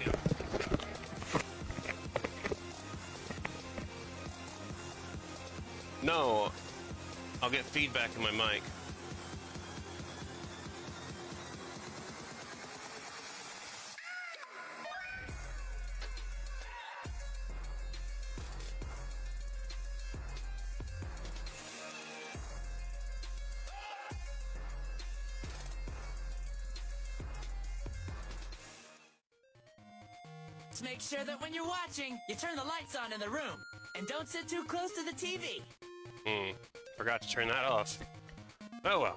you. No, I'll get feedback in my mic. Sure that when you're watching, you turn the lights on in the room. And don't sit too close to the TV. Hmm, forgot to turn that off. Oh well.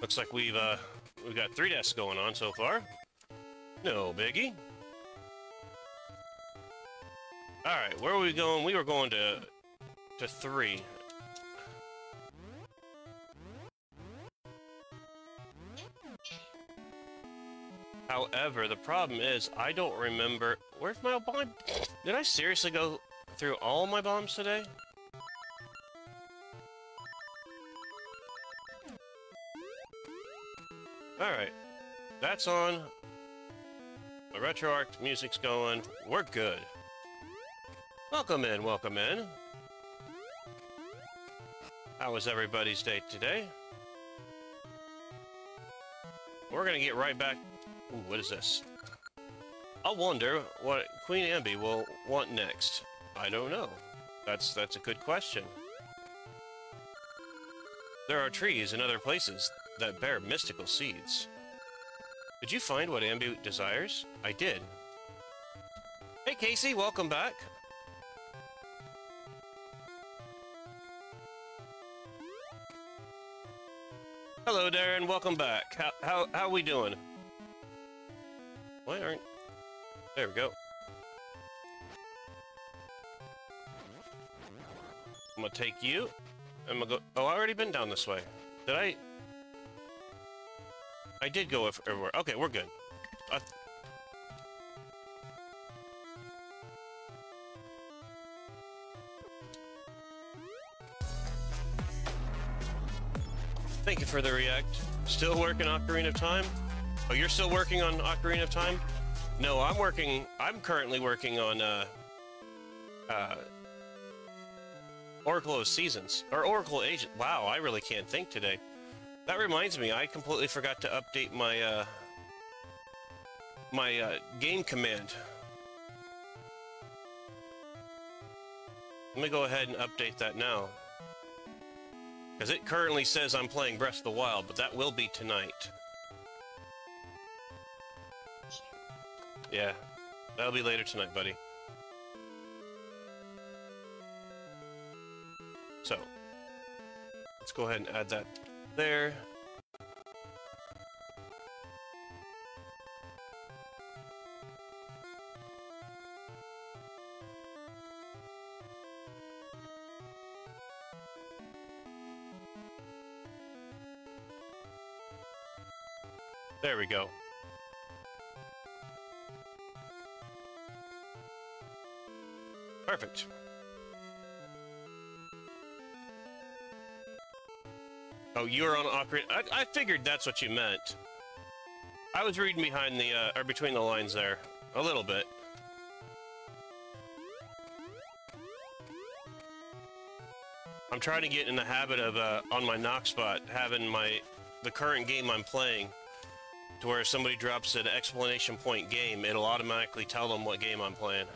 Looks like we've, uh, we've got three deaths going on so far. No biggie. Alright, where are we going? We were going to, to three. However, the problem is, I don't remember... Where's my bomb? Did I seriously go through all my bombs today? Alright. That's on. The RetroArch music's going. We're good. Welcome in, welcome in. How was everybody's day today? We're gonna get right back Ooh, what is this? I wonder what Queen Ambi will want next. I don't know. That's that's a good question. There are trees in other places that bear mystical seeds. Did you find what Ambi desires? I did. Hey Casey, welcome back. Hello Darren, welcome back. How how how are we doing? Why aren't... There we go. I'm gonna take you. I'm gonna go... Oh, I already been down this way. Did I... I did go everywhere. Okay, we're good. I... Thank you for the react. Still working Ocarina of Time? Oh, you're still working on Ocarina of Time? No, I'm working... I'm currently working on, uh... Uh... Oracle of Seasons. Or Oracle Agent. Wow, I really can't think today. That reminds me, I completely forgot to update my, uh... My, uh, game command. Let me go ahead and update that now. Because it currently says I'm playing Breath of the Wild, but that will be tonight. Yeah, that'll be later tonight, buddy. So, let's go ahead and add that there. There we go. Oh, you're on Ocarina. I, I figured that's what you meant. I was reading behind the, uh, or between the lines there. A little bit. I'm trying to get in the habit of, uh, on my Knockspot, having my, the current game I'm playing, to where if somebody drops an explanation point game, it'll automatically tell them what game I'm playing.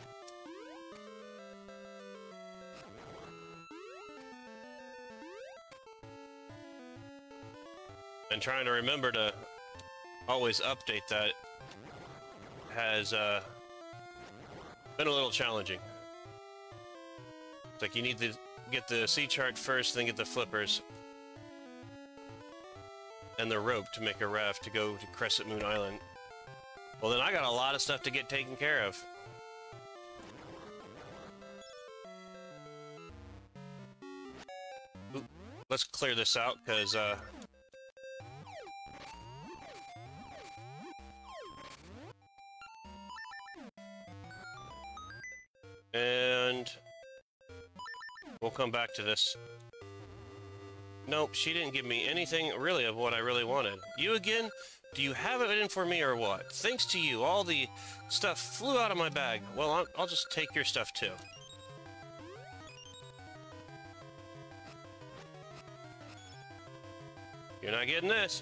Trying to remember to always update that has uh, been a little challenging. It's like you need to get the Sea Chart first, then get the flippers and the rope to make a raft to go to Crescent Moon Island. Well, then I got a lot of stuff to get taken care of. Let's clear this out, because, uh, And we'll come back to this. Nope, she didn't give me anything really of what I really wanted. You again? Do you have it in for me or what? Thanks to you, all the stuff flew out of my bag. Well, I'll, I'll just take your stuff too. You're not getting this.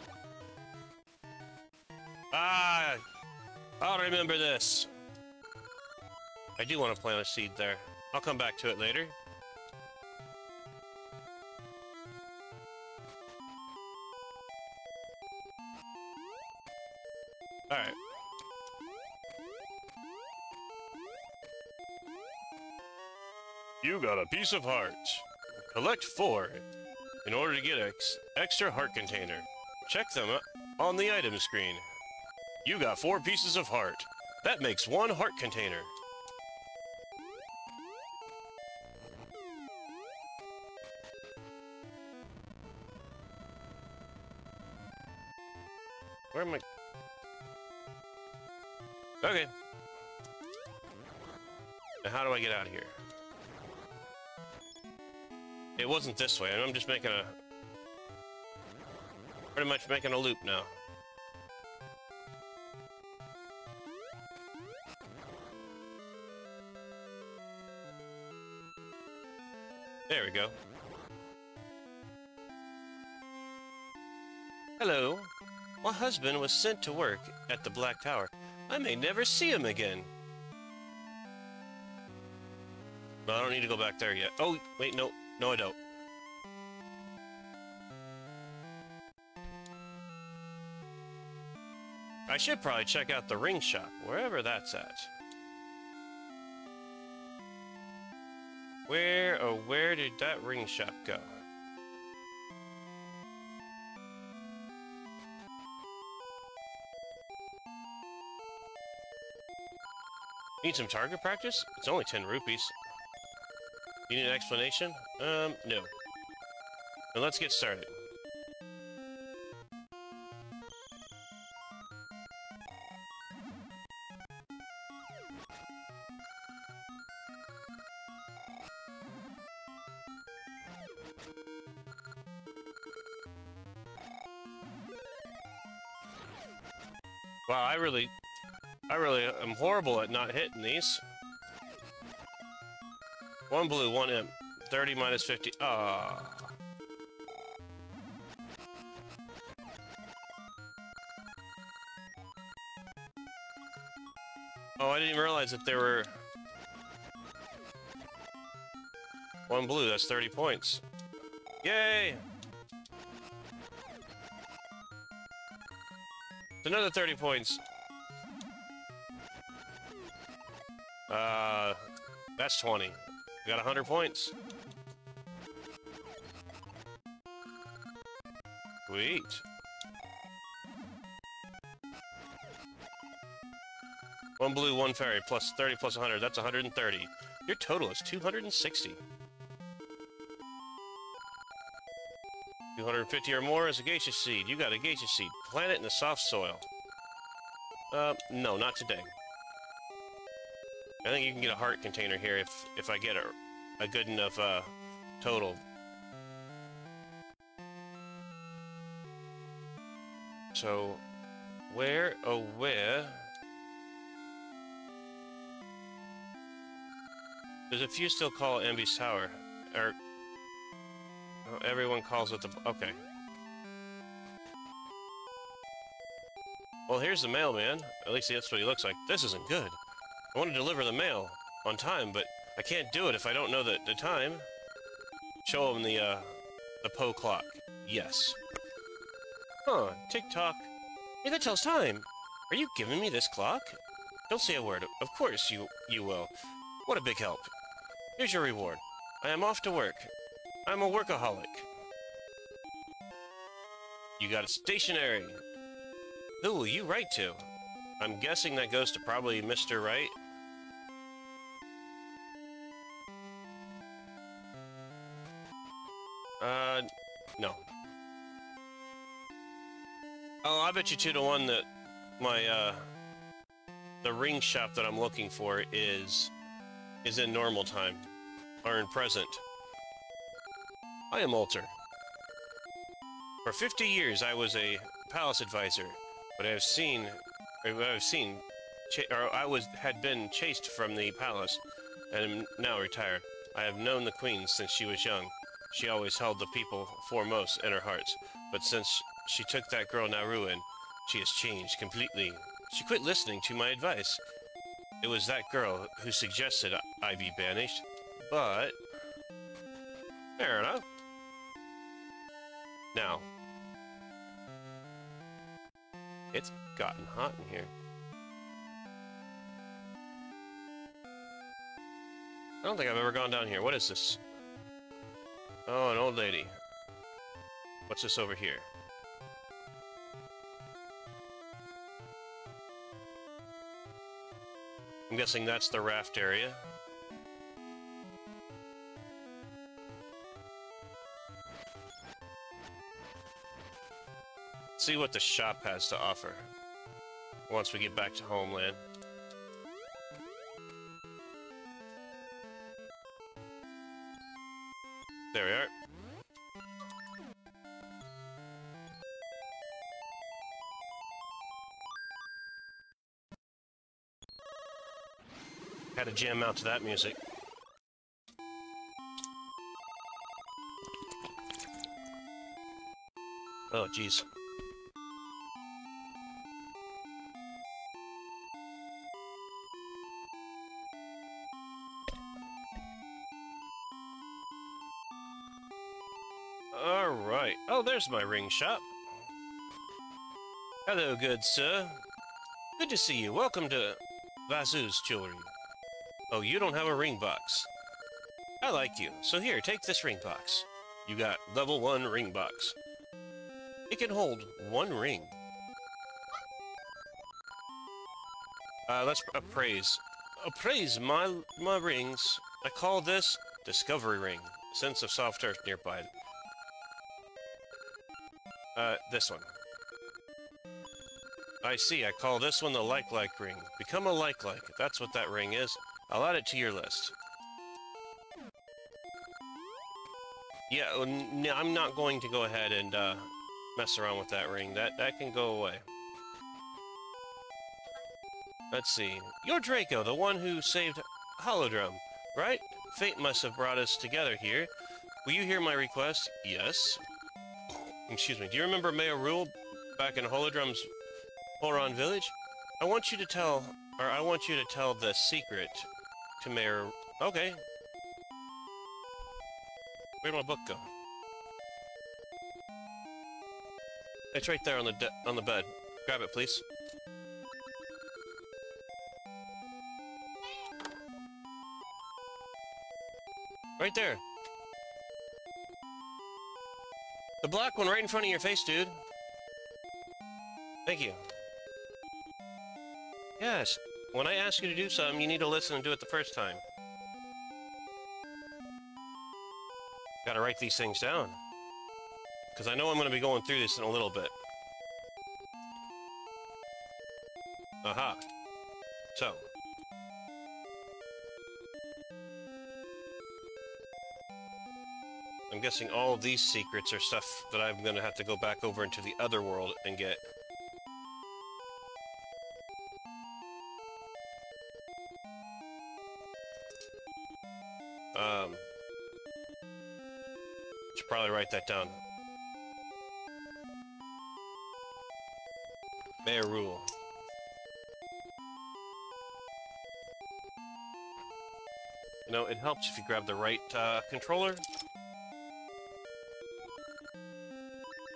Ah, I'll remember this. I do want to plant a seed there. I'll come back to it later. Alright. You got a piece of heart. Collect four in order to get ex extra heart container. Check them on the item screen. You got four pieces of heart. That makes one heart container. Out of here? It wasn't this way. I'm just making a... Pretty much making a loop now. There we go. Hello. My husband was sent to work at the Black Tower. I may never see him again. I don't need to go back there yet. Oh, wait, no. No, I don't. I should probably check out the ring shop, wherever that's at. Where, oh, where did that ring shop go? Need some target practice? It's only 10 rupees. You need an explanation? Um, no. Let's get started. Wow, I really, I really am horrible at not hitting these. One blue, one imp. 30 minus 50. Ah. Oh, I didn't realize that there were... One blue, that's 30 points. Yay! Another 30 points. Uh, that's 20. We got 100 points. Sweet. One blue, one fairy, plus 30 plus 100. That's 130. Your total is 260. 250 or more is a Gasha seed. You got a Gasha seed. Plant it in the soft soil. Uh, no, not today. I think you can get a heart container here if if I get a, a good enough uh, total. So, where, oh where? There's a few still call it Ambi's Tower. Or, oh, everyone calls it the, okay. Well, here's the mailman. At least that's what he looks like. This isn't good. I want to deliver the mail on time, but I can't do it if I don't know the, the time. Show him the, uh, the Poe clock. Yes. Huh, tick-tock. Hey, that tells time. Are you giving me this clock? Don't say a word. Of course you, you will. What a big help. Here's your reward. I am off to work. I'm a workaholic. You got a stationery. Who will you write to? I'm guessing that goes to probably Mr. Write. Uh, no. Oh, I bet you two to one that my, uh, the ring shop that I'm looking for is, is in normal time, or in present. I am Alter. For 50 years, I was a palace advisor, but I have seen, or I have seen, or I was had been chased from the palace, and am now retired. I have known the queen since she was young. She always held the people foremost in her hearts, but since she took that girl Nayru in, she has changed completely. She quit listening to my advice. It was that girl who suggested I be banished, but fair enough. Now, it's gotten hot in here. I don't think I've ever gone down here. What is this? Oh, an old lady. What's this over here? I'm guessing that's the raft area. see what the shop has to offer once we get back to homeland. There we are. Had to jam out to that music. Oh, jeez. There's my ring shop. Hello, good sir. Good to see you. Welcome to Vasu's Jewelry. Oh, you don't have a ring box. I like you, so here, take this ring box. You got level 1 ring box. It can hold one ring. Uh, let's appraise. Appraise my my rings. I call this Discovery Ring. Sense of soft earth nearby. This one. I see, I call this one the like-like ring. Become a like-like. That's what that ring is. I'll add it to your list. Yeah, I'm not going to go ahead and, uh, mess around with that ring. That, that can go away. Let's see. You're Draco, the one who saved Holodrum, right? Fate must have brought us together here. Will you hear my request? Yes. Excuse me. Do you remember Mayor Ruul back in Holodrum's Horon Village? I want you to tell, or I want you to tell the secret to Mayor... Okay. Where'd my book go? It's right there on the on the bed. Grab it, please. Right there. The black one right in front of your face, dude. Thank you. Yes, when I ask you to do something, you need to listen and do it the first time. Gotta write these things down. Because I know I'm going to be going through this in a little bit. Guessing all these secrets are stuff that I'm going to have to go back over into the other world and get. Um, should probably write that down. Mayor Ruul. You know, it helps if you grab the right uh, controller.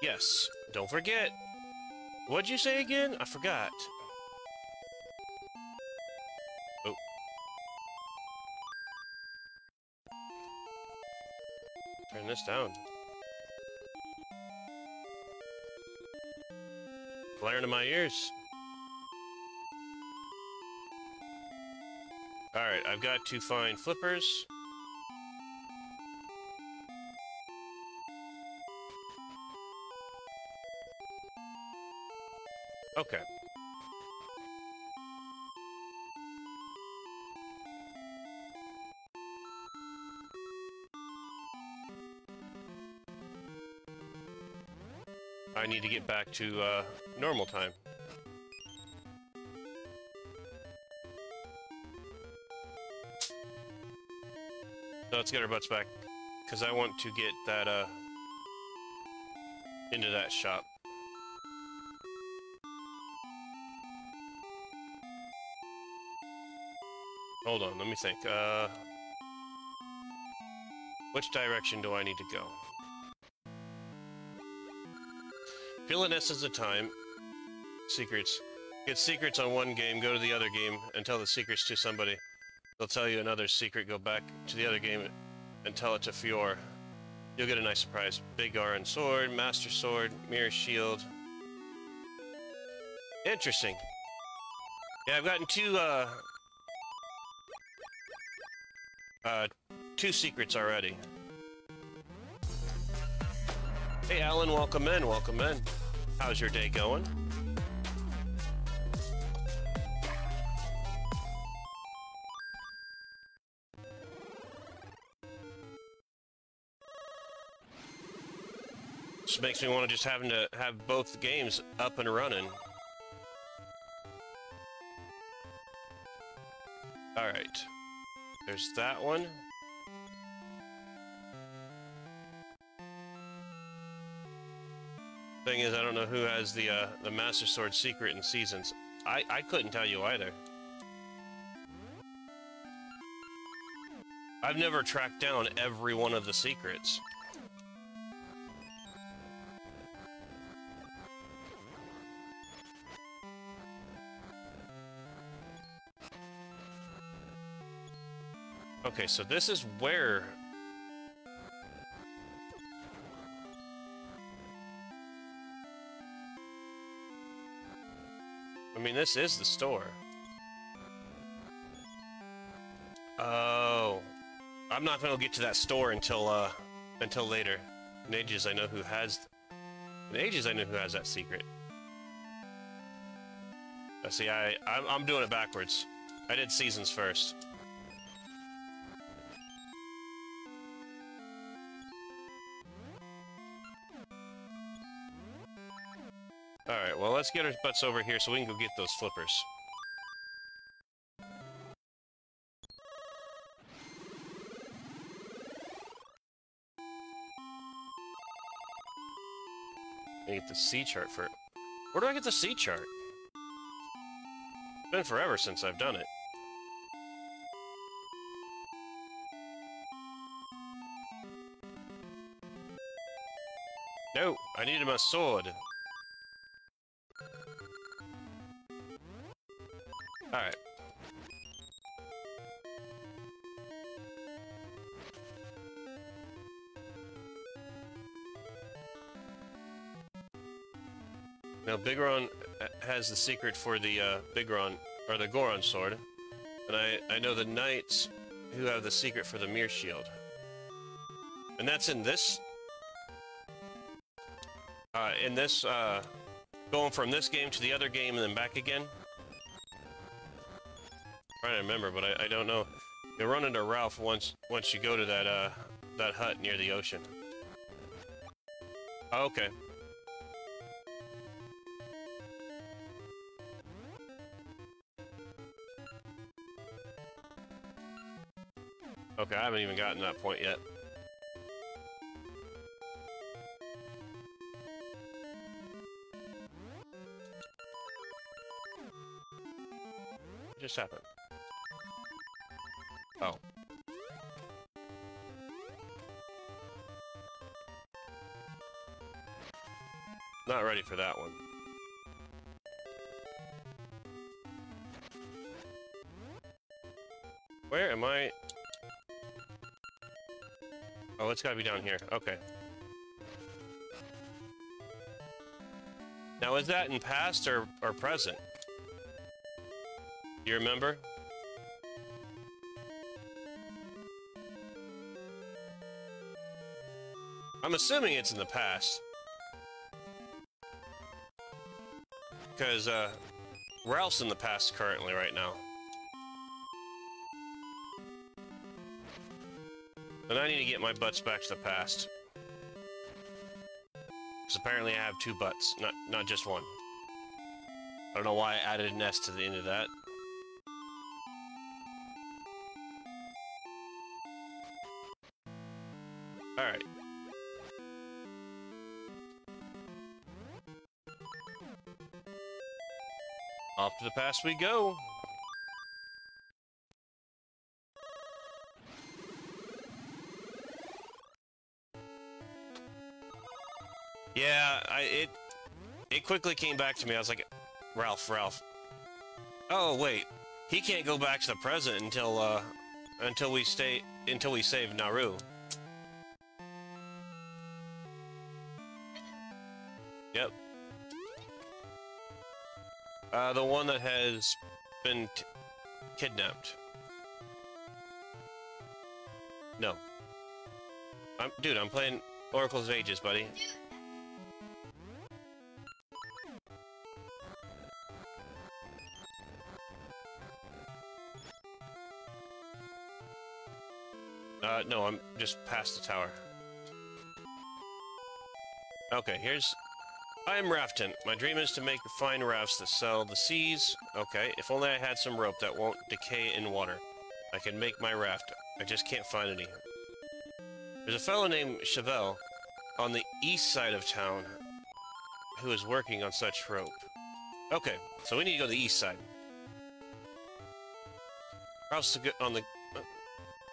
Yes, don't forget. What'd you say again? I forgot. Oh. Turn this down. Blaring in my ears. Alright, I've got to find flippers. Okay. I need to get back to uh, normal time. Let's get our butts back, because I want to get that uh, into that shop. Hold on, let me think. Uh, which direction do I need to go? Feeling essence of time. Secrets. Get secrets on one game, go to the other game, and tell the secrets to somebody. They'll tell you another secret, go back to the other game, and tell it to Farore. You'll get a nice surprise. Big Iron Sword, Master Sword, Mirror Shield. Interesting. Yeah, I've gotten two, uh... Uh, two secrets already. Hey, Alan, welcome in, welcome in. How's your day going? Just makes me want to just having to have both games up and running. Alright. There's that one. Thing is, I don't know who has the uh, the Master Sword secret in Seasons. I, I couldn't tell you either. I've never tracked down every one of the secrets. Okay, so this is where... I mean, this is the store. Oh. I'm not gonna get to that store until, uh, until later. In ages, I know who has... In ages, I know who has that secret. Uh, see, I, I'm, I'm doing it backwards. I did seasons first. Let's get our butts over here so we can go get those flippers. I get the Sea Chart for... it. Where do I get the Sea Chart? It's been forever since I've done it. No, I needed my sword. Has the secret for the uh, Biggoron, or the Goron sword, and I, I know the knights who have the secret for the Mirror Shield. And that's in this... Uh, in this, uh, going from this game to the other game and then back again. trying to remember, but I, I don't know. You'll run into Ralph once once you go to that, uh, that hut near the ocean. Okay. I haven't even gotten to that point yet. Just happened? Oh. Not ready for that one. Where am I? Oh, it's gotta be down here. Okay. Now, is that in past or, or present? Do you remember? I'm assuming it's in the past. Because, uh, Ralph's in the past currently right now. Then I need to get my butts back to the past. Because apparently I have two butts, not not just one. I don't know why I added an S to the end of that. Alright. Off to the past we go. It quickly came back to me. I was like, Ralph, Ralph. Oh wait, he can't go back to the present until uh until we stay until we save Nayru. Yep. Uh, the one that has been kidnapped. No. I'm, dude, I'm playing Oracle's Ages, buddy. I'm just past the tower. Okay, here's... I am Rafton. My dream is to make fine rafts that sail the seas. Okay, if only I had some rope that won't decay in water. I can make my raft. I just can't find any. There's a fellow named Cheval on the east side of town who is working on such rope. Okay, so we need to go to the east side. Ralph's on the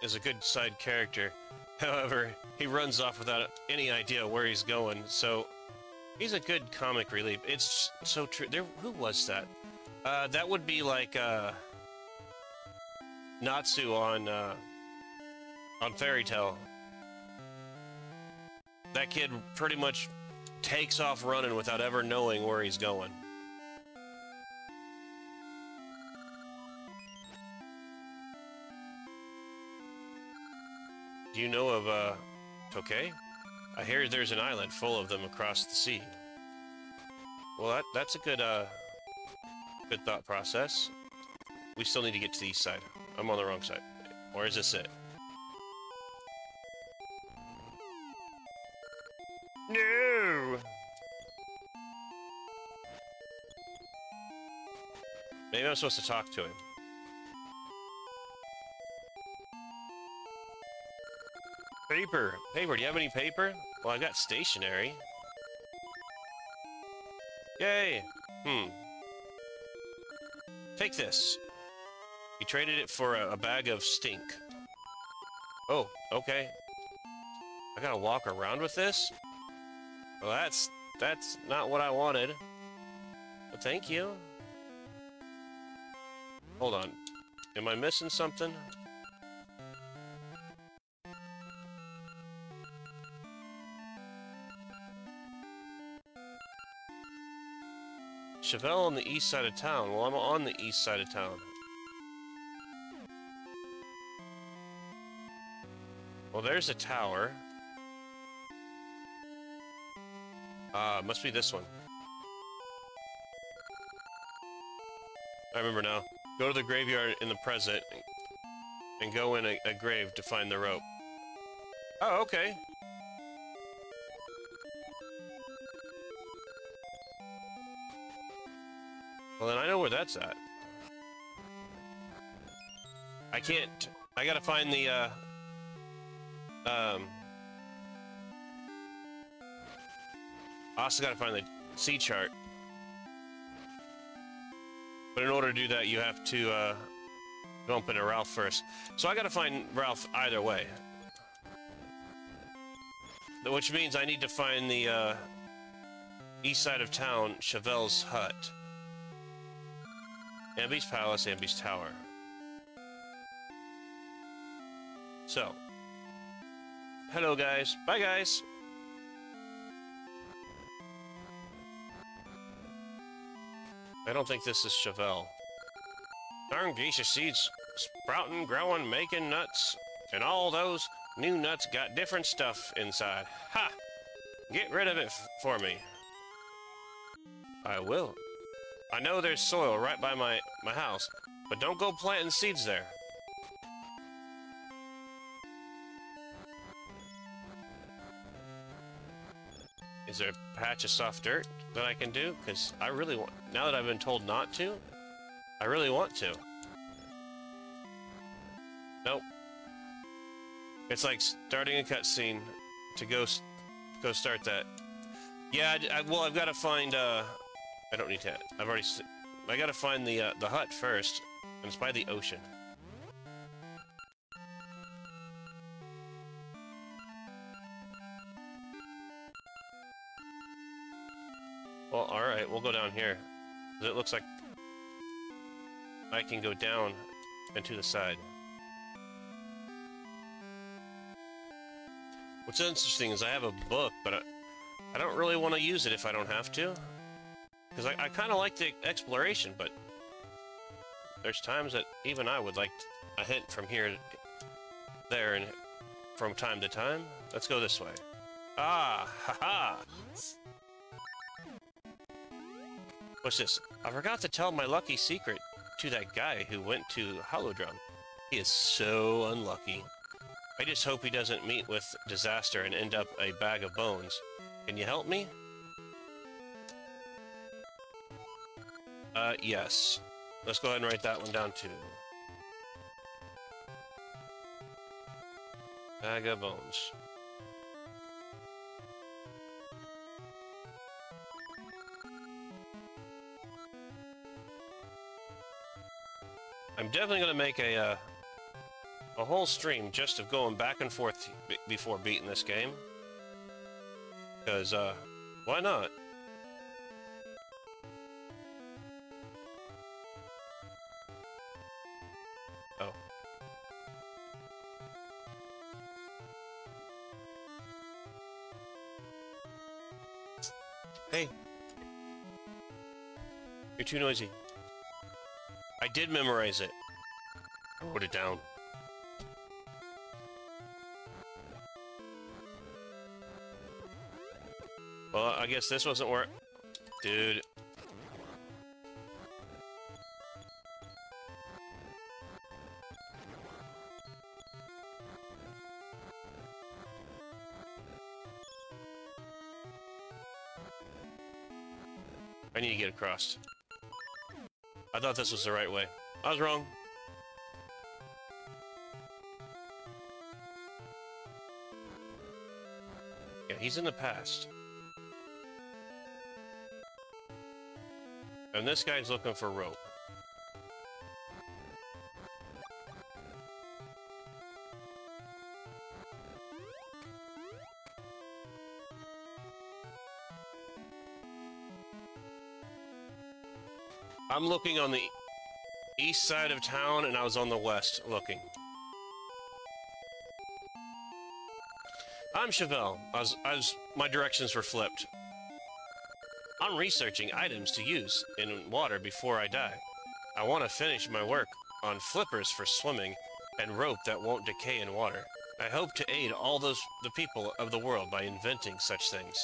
is a good side character. However, he runs off without any idea where he's going, so he's a good comic relief. It's so true. There, who was that? Uh, that would be like uh, Natsu on uh, on Fairy Tail. That kid pretty much takes off running without ever knowing where he's going. Do you know of, uh, Tokay? I hear there's an island full of them across the sea. Well, that, that's a good, uh, good thought process. We still need to get to the east side. I'm on the wrong side. Or is this it? No! Maybe I'm supposed to talk to him. Paper! Paper, do you have any paper? Well, I got stationery. Yay! Hmm. Take this. He traded it for a, a bag of stink. Oh, okay. I gotta walk around with this? Well, that's... that's not what I wanted. But thank you. Hold on. Am I missing something? Cheval on the east side of town. Well, I'm on the east side of town. Well, there's a tower. Ah, uh, must be this one. I remember now. Go to the graveyard in the present and go in a, a grave to find the rope. Oh, okay. Where that's at. I can't... I gotta find the, uh... Um... I also gotta find the Sea Chart. But in order to do that, you have to, uh... Bump into Ralph first. So I gotta find Ralph either way. Which means I need to find the, uh... East side of town, Cheval's hut. Ambi's Palace, Ambi's Tower. So. Hello, guys. Bye, guys. I don't think this is Cheval. Darn Gasha seeds sprouting, growing, making nuts. And all those new nuts got different stuff inside. Ha! Get rid of it for me. I will. I know there's soil right by my, my house, but don't go planting seeds there. Is there a patch of soft dirt that I can do? Because I really want... Now that I've been told not to, I really want to. Nope. It's like starting a cutscene to go go start that. Yeah, I, I, well, I've got to find. Uh, I don't need to. I've already. I got to find the uh, the hut first, and it's by the ocean. Well, all right, we'll go down here. It looks like I can go down and to the side. What's interesting is I have a book, but I, I don't really want to use it if I don't have to. Because I, I kind of like the exploration, but there's times that even I would like a hint from here, there, and from time to time. Let's go this way. Ah, haha! What's this? I forgot to tell my lucky secret to that guy who went to Holodrum. He is so unlucky. I just hope he doesn't meet with disaster and end up a bag of bones. Can you help me? Yes. Let's go ahead and write that one down too. Bag of bones. I'm definitely going to make a, uh, a whole stream just of going back and forth before beating this game. Because, uh, why not? Too noisy. I did memorize it. Oh. I wrote it down. Well, I guess this wasn't work. Dude. I need to get across. I thought this was the right way. I was wrong. Yeah, he's in the past. And this guy's looking for rope. Looking on the east side of town, and I was on the west looking. I'm Cheval. I was, I was, my directions were flipped. I'm researching items to use in water before I die. I want to finish my work on flippers for swimming and rope that won't decay in water. I hope to aid all those the people of the world by inventing such things.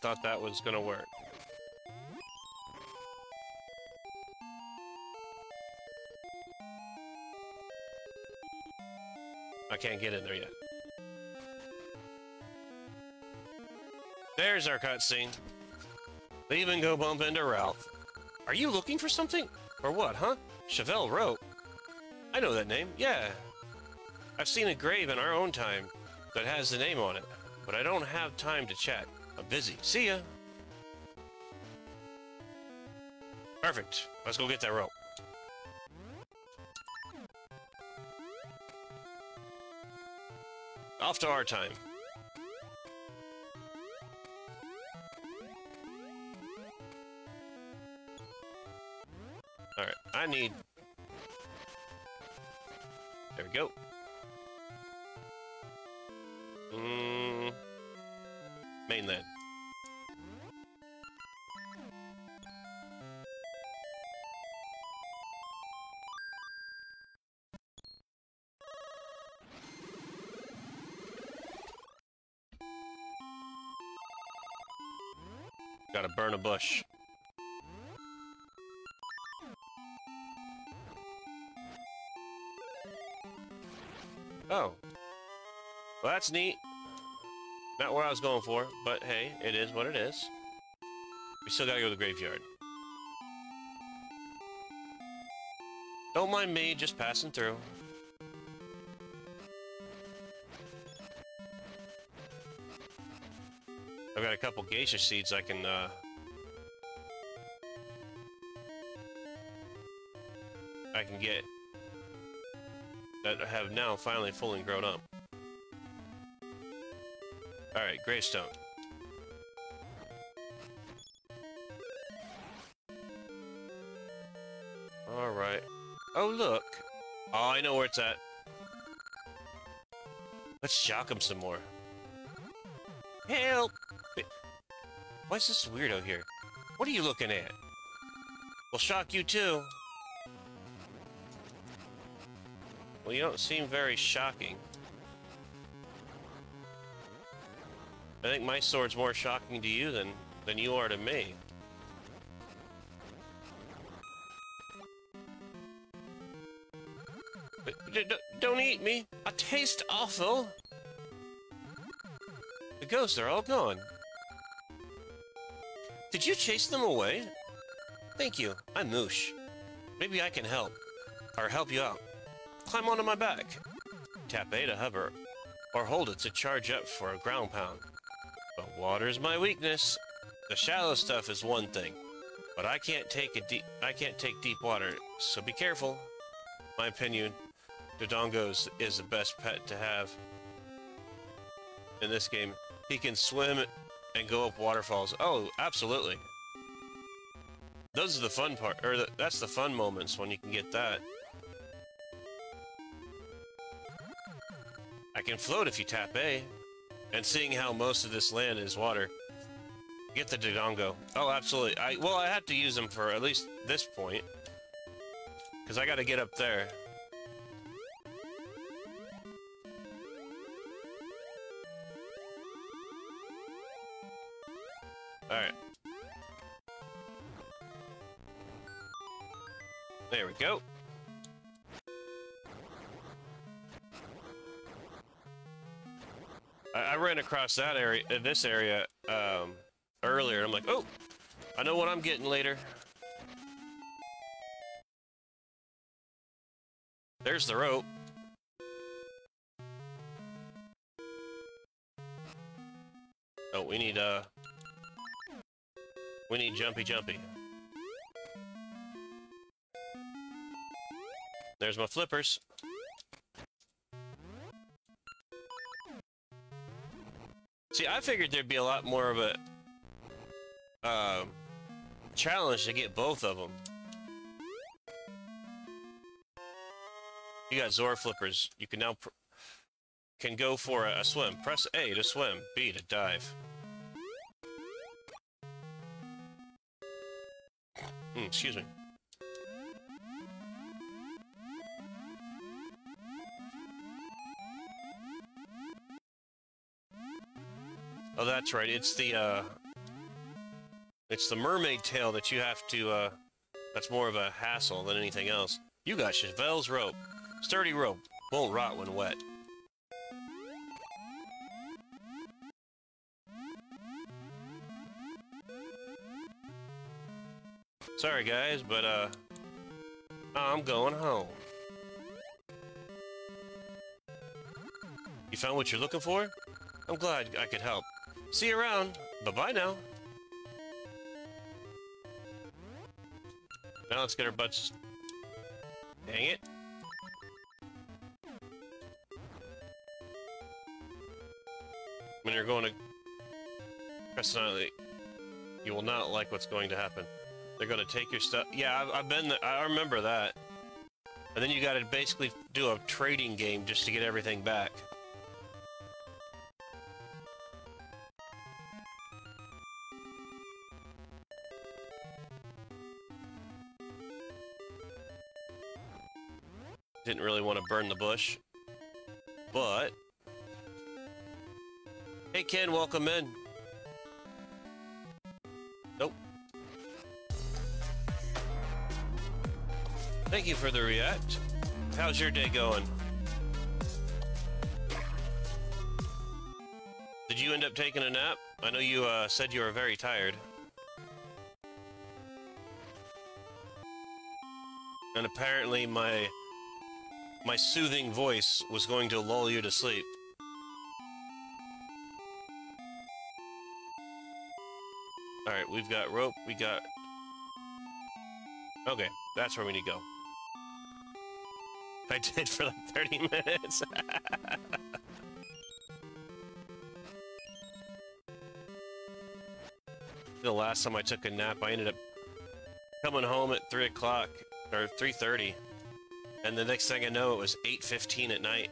Thought that was gonna work. I can't get in there yet. There's our cutscene. They even go bump into Ralph. Are you looking for something? Or what, huh? Cheval Rope. I know that name, yeah. I've seen a grave in our own time that has the name on it, but I don't have time to chat. Busy. See ya. Perfect. Let's go get that rope. Off to our time. Alright, I need... bush. Oh. Well, that's neat. Not where I was going for, but hey, it is what it is. We still gotta go to the graveyard. Don't mind me, just passing through. I've got a couple Gasha seeds I can, uh, get. That have now finally fully grown up. Alright, gravestone. Alright. Oh, look! Oh, I know where it's at. Let's shock him some more. Help! Why is this weirdo here? What are you looking at? We'll shock you too. Well, you don't seem very shocking. I think my sword's more shocking to you than, than you are to me. But, don't eat me! I taste awful! The ghosts are all gone. Did you chase them away? Thank you. I'm Moosh. Maybe I can help. Or help you out. Climb onto my back. Tap A to hover. Or hold it to charge up for a ground pound. But water's my weakness. The shallow stuff is one thing. But I can't take a deep I can't take deep water, so be careful. My opinion, Dodongo is the best pet to have in this game. He can swim and go up waterfalls. Oh, absolutely. Those are the fun part, or the, that's the fun moments when you can get that. Can float if you tap A. And seeing how most of this land is water, get the Dodongo. Oh, absolutely. I Well, I had to use them for at least this point. Because I got to get up there. Ran across that area, this area, um, earlier. I'm like, oh, I know what I'm getting later. There's the rope. Oh, we need, uh... We need jumpy jumpy. There's my flippers. See, I figured there'd be a lot more of a uh, challenge to get both of them. You got Zora flippers. You can now can go for a, a swim. Press A to swim, B to dive. Mm, excuse me. That's right. It's the, uh... It's the mermaid tail that you have to, uh... That's more of a hassle than anything else. You got Cheval's rope. Sturdy rope. Won't rot when wet. Sorry, guys, but, uh... I'm going home. You found what you're looking for? I'm glad I could help. See you around. Bye-bye now. Now let's get our butts... Dang it. When you're going to... Personally, you will not like what's going to happen. They're gonna take your stuff. Yeah, I've, I've been there. I remember that. And then you gotta basically do a trading game just to get everything back. Didn't really want to burn the bush. But... Hey Ken, welcome in. Nope. Thank you for the react. How's your day going? Did you end up taking a nap? I know you uh, said you were very tired. And apparently my my soothing voice was going to lull you to sleep. Alright, we've got rope, we got... Okay, that's where we need to go. I did for like 30 minutes. the last time I took a nap, I ended up coming home at 3 o'clock, or 3.30, and the next thing I know, it was 8.15 at night.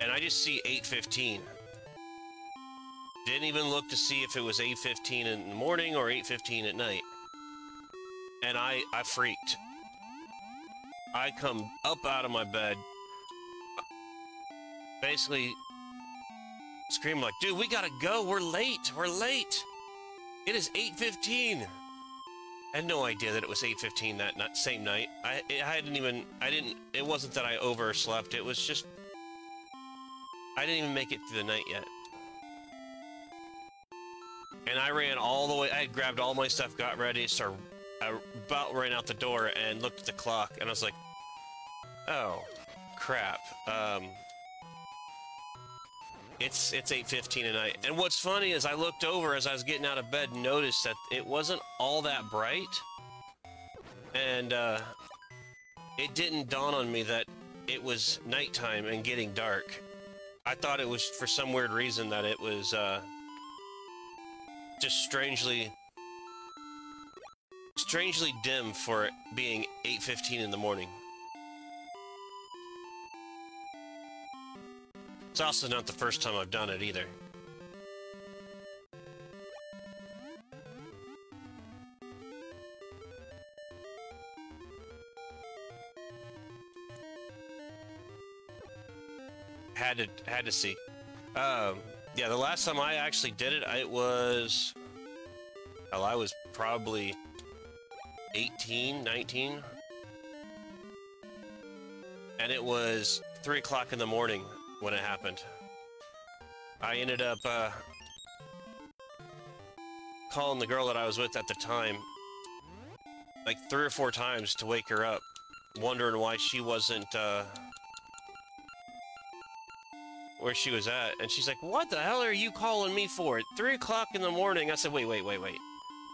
And I just see 8.15. Didn't even look to see if it was 8.15 in the morning or 8.15 at night. And I, I freaked. I come up out of my bed, basically scream like, dude, we gotta go, we're late, we're late. It is 8.15. I had no idea that it was 8.15 that same night. I, I hadn't even, I didn't, it wasn't that I overslept, it was just, I didn't even make it through the night yet. And I ran all the way, I grabbed all my stuff, got ready, started, I about ran out the door and looked at the clock, and I was like, oh, crap. Um, it's it's 8:15 at night. And what's funny is I looked over as I was getting out of bed and noticed that it wasn't all that bright. And uh, it didn't dawn on me that it was nighttime and getting dark. I thought it was for some weird reason that it was uh, just strangely strangely dim for it being 8:15 in the morning. It's also not the first time I've done it either. Had to had to see. Um, yeah, the last time I actually did it, it was. Well, I was probably 18, 19. And it was 3 o'clock in the morning when it happened. I ended up uh, calling the girl that I was with at the time like three or four times to wake her up, wondering why she wasn't uh, where she was at. And she's like, What the hell are you calling me for? At 3 o'clock in the morning. I said, Wait, wait, wait, wait.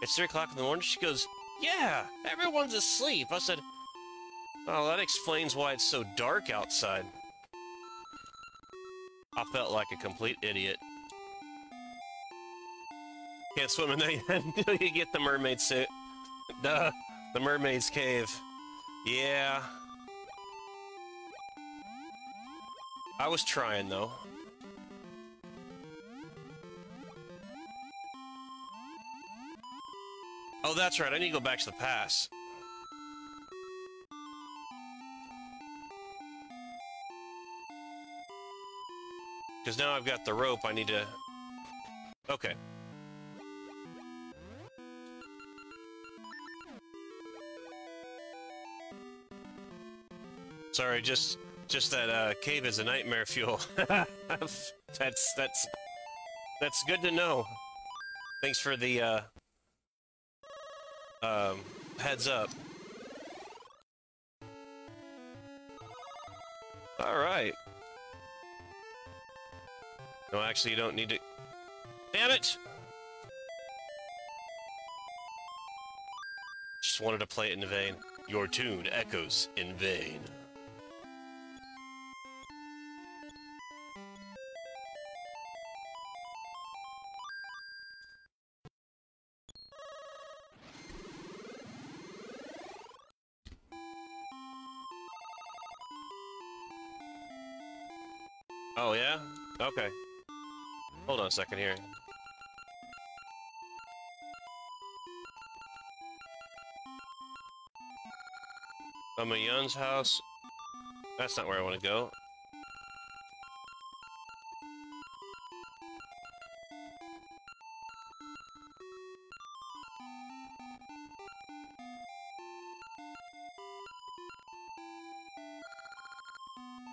It's 3 o'clock in the morning? She goes, Yeah, everyone's asleep. I said, Oh, that explains why it's so dark outside. I felt like a complete idiot. Can't swim in there until you get the mermaid suit. Duh, the mermaid's cave. Yeah. I was trying, though. Oh, that's right, I need to go back to the pass. Because now I've got the rope, I need to... Okay. Sorry, just just that uh, cave is a nightmare fuel. that's that's that's good to know. Thanks for the uh, um, heads up. All right. No, actually, you don't need to... Damn it! Just wanted to play it in vain. Your tune echoes in vain. Second here. I'm Yun's house. That's not where I want to go.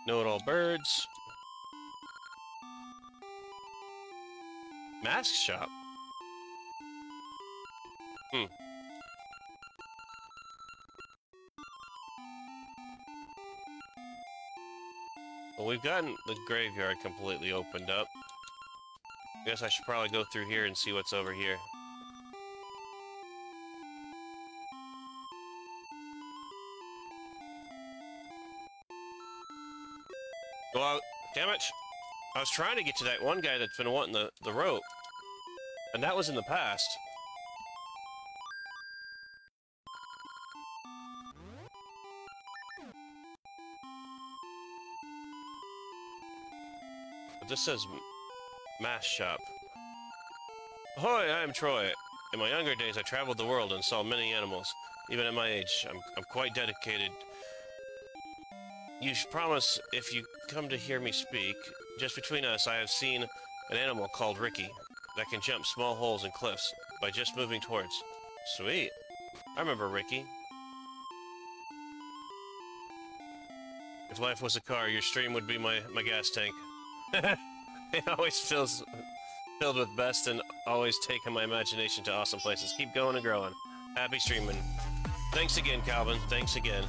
Know-it-all birds. Mask shop? Hmm. Well, we've gotten the graveyard completely opened up. I guess I should probably go through here and see what's over here. Well, damn it. I was trying to get to that one guy that's been wanting the, the rope. And that was in the past. This says Mass Shop. Ahoy, I am Troy. In my younger days, I traveled the world and saw many animals. Even at my age, I'm, I'm quite dedicated. You should promise if you come to hear me speak. Just between us, I have seen an animal called Ricky that can jump small holes and cliffs by just moving towards. Sweet. I remember Ricky. If life was a car, your stream would be my, my gas tank. it always fills filled with best and always taking my imagination to awesome places. Keep going and growing. Happy streaming. Thanks again, Calvin. Thanks again.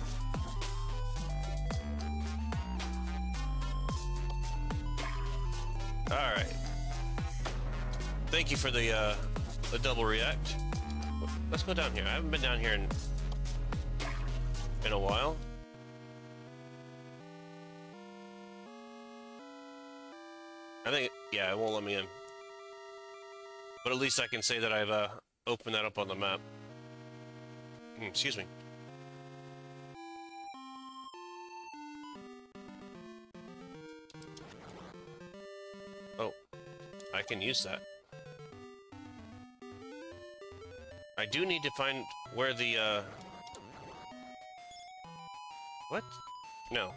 For the uh the double react. Let's go down here. I haven't been down here in in a while. I think yeah, it won't let me in. But at least I can say that I've uh opened that up on the map. Hmm, excuse me. Oh, I can use that. Do need to find where the, uh... What? No.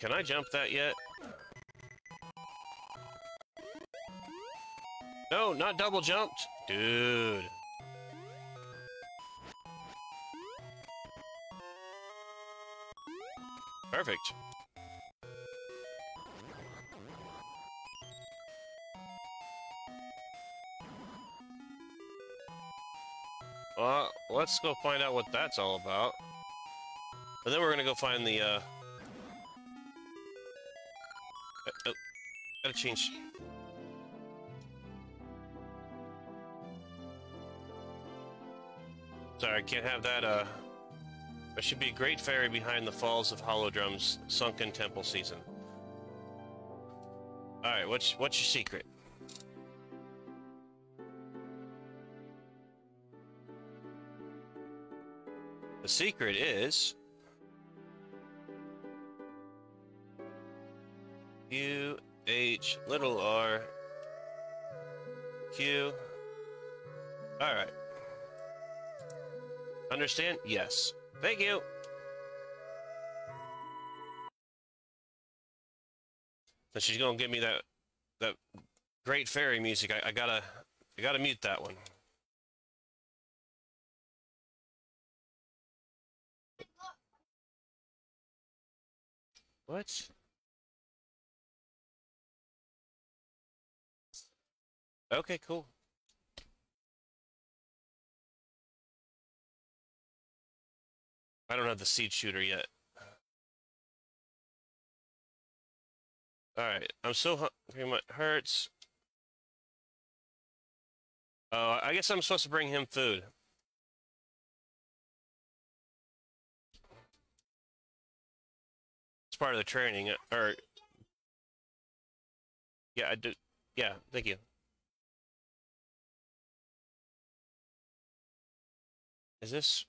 Can I jump that yet? No, not double jumped. Dude. Perfect. Let's go find out what that's all about. And then we're gonna go find the, uh... uh, Oh, gotta change. Sorry, I can't have that, uh... There should be a great fairy behind the falls of Holodrum's, sunken temple season. Alright, what's, what's your secret? Secret is... U H little r Q. Alright. Understand? Yes. Thank you. So she's gonna give me that that great fairy music. I, I gotta I gotta mute that one. What? Okay, cool. I don't have the seed shooter yet. Alright, I'm so hungry, my hurts. Oh, I guess I'm supposed to bring him food. Part of the training, uh, or... Yeah, I do. Yeah, thank you. Is this...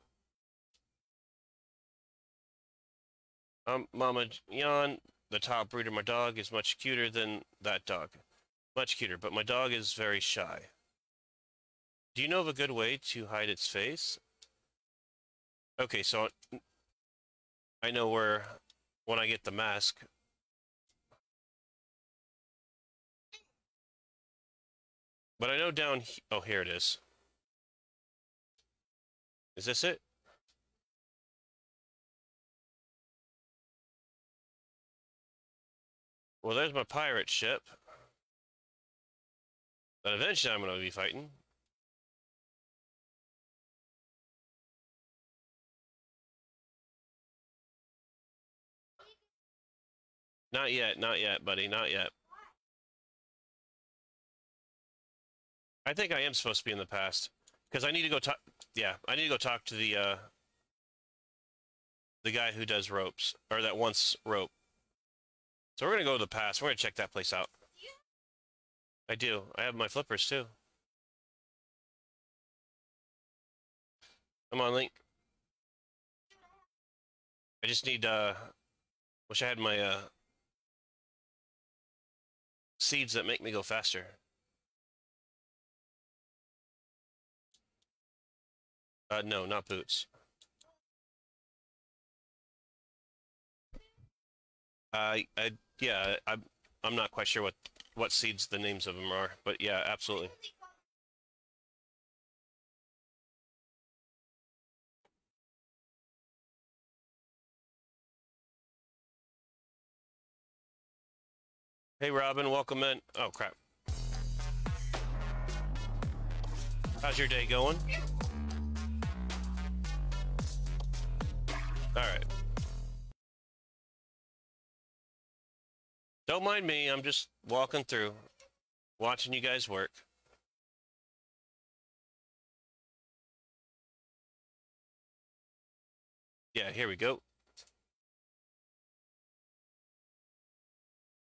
Um, Mama Jan, the top breeder, my dog, is much cuter than that dog. Much cuter, but my dog is very shy. Do you know of a good way to hide its face? Okay, so I know where, when I get the mask. But I know down... He oh, here it is. Is this it? Well, there's my pirate ship. But eventually I'm going to be fighting. Not yet, not yet, buddy, not yet. I think I am supposed to be in the past because I need to go talk. Yeah, I need to go talk to the uh, the guy who does ropes or that wants rope. So we're gonna go to the past. We're gonna check that place out. I do. I have my flippers too. Come on, Link. I just need. uh Wish I had my uh seeds that make me go faster. Uh, no, not boots. Uh, I, yeah, I'm, I'm not quite sure what, what seeds the names of them are, but yeah, absolutely. Hey, Robin, welcome in. Oh, crap. How's your day going? All right. Don't mind me. I'm just walking through, watching you guys work. Yeah, here we go.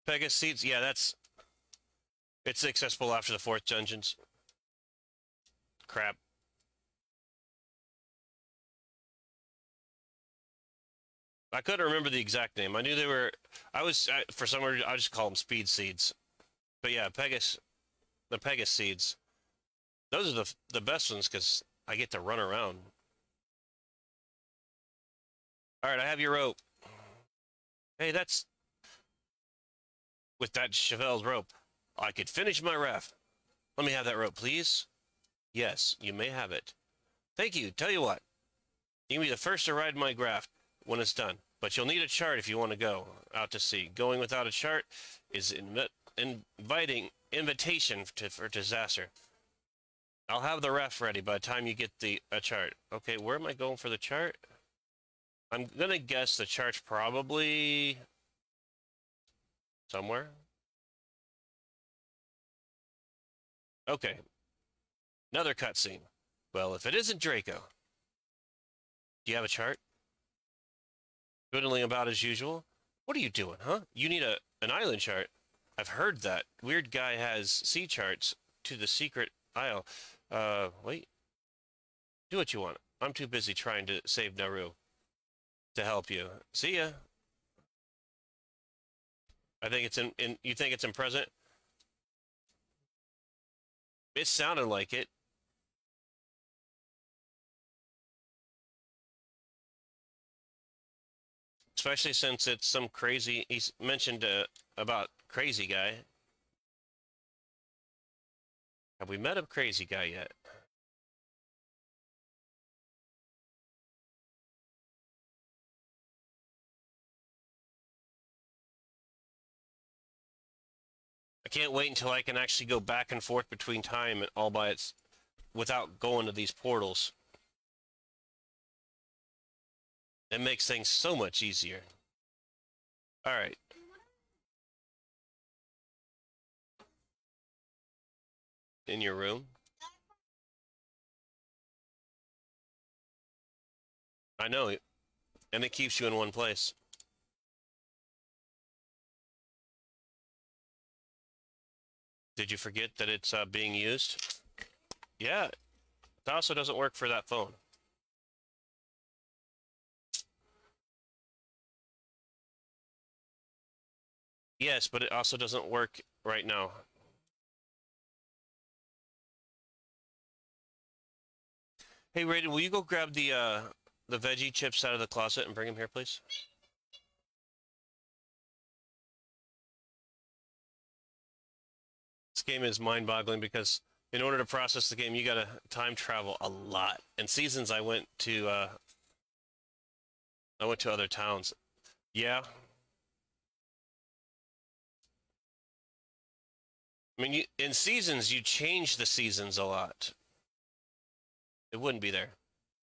Pegasus seeds. Yeah, that's. It's accessible after the fourth dungeons. Crap. I couldn't remember the exact name. I knew they were. I was I, for some reason I just call them speed seeds, but yeah, Pegasus, the Pegasus seeds. Those are the the best ones because I get to run around. All right, I have your rope. Hey, that's with that Cheval's rope. I could finish my raft. Let me have that rope, please. Yes, you may have it. Thank you. Tell you what, you can be the first to ride my graft when it's done. But you'll need a chart if you want to go out to sea. Going without a chart is inv inviting invitation to, for disaster. I'll have the ref ready by the time you get the a chart. Okay, where am I going for the chart? I'm gonna guess the chart's probably somewhere. Okay. Another cutscene. Well, if it isn't Draco. Do you have a chart? Twiddling about as usual. What are you doing, huh? You need a an island chart. I've heard that. Weird guy has sea charts to the secret isle. Uh, wait. Do what you want. I'm too busy trying to save Nayru to help you. See ya. I think it's in, in you think it's in present? It sounded like it. especially since it's some crazy. He mentioned uh, about crazy guy. Have we met a crazy guy yet? Can't wait until I can actually go back and forth between time and all by its without going to these portals. It makes things so much easier. All right. In your room? I know. And it keeps you in one place. Did you forget that it's uh, being used? Yeah. It also doesn't work for that phone. Yes, but it also doesn't work right now. Hey, Raiden, will you go grab the uh, the veggie chips out of the closet and bring them here, please? Game is mind-boggling because in order to process the game, you gotta time travel a lot. And seasons, I went to uh, I went to other towns. Yeah, I mean, you, in seasons, you change the seasons a lot. It wouldn't be there.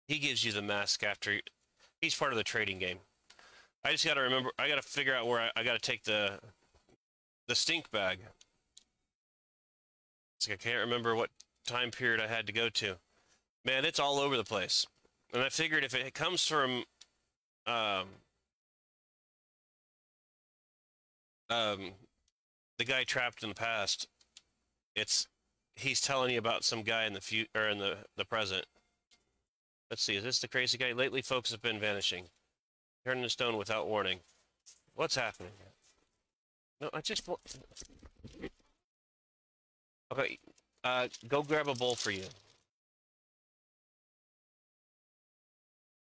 He gives you the mask after. He's part of the trading game. I just got to remember. I got to figure out where I, I got to take the the stink bag. It's like I can't remember what time period I had to go to. Man, it's all over the place. And I figured if it comes from um, um, the guy trapped in the past, it's he's telling you about some guy in the future or in the the present. Let's see, is this the crazy guy? Lately, folks have been vanishing, turning to stone without warning. What's happening? No, I just. Okay, uh, go grab a bowl for you.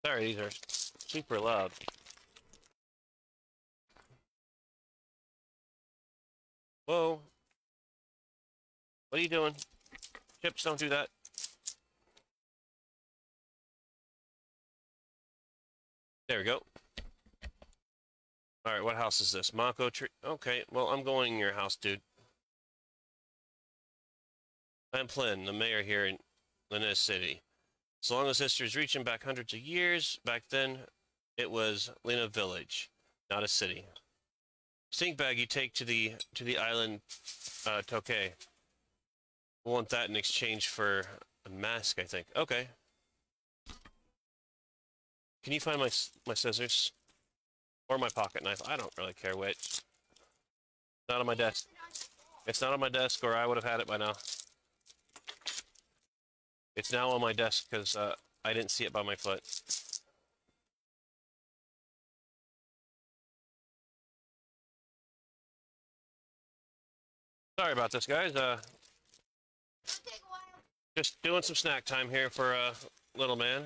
Sorry, these are super loud. Whoa. What are you doing? Chips, don't do that. There we go. Alright, what house is this? Maku Tree? Okay, well, I'm going in your house, dude. I'm Flynn, the mayor here in Lynna City. So long as history is reaching back hundreds of years, back then it was Lynna Village, not a city. Stink bag you take to the to the island uh, Tokay. Want that in exchange for a mask, I think. Okay. Can you find my my scissors or my pocket knife? I don't really care which. Not on my desk. It's not on my desk, or I would have had it by now. It's now on my desk because uh, I didn't see it by my foot. Sorry about this, guys. Uh, just doing some snack time here for uh, little man.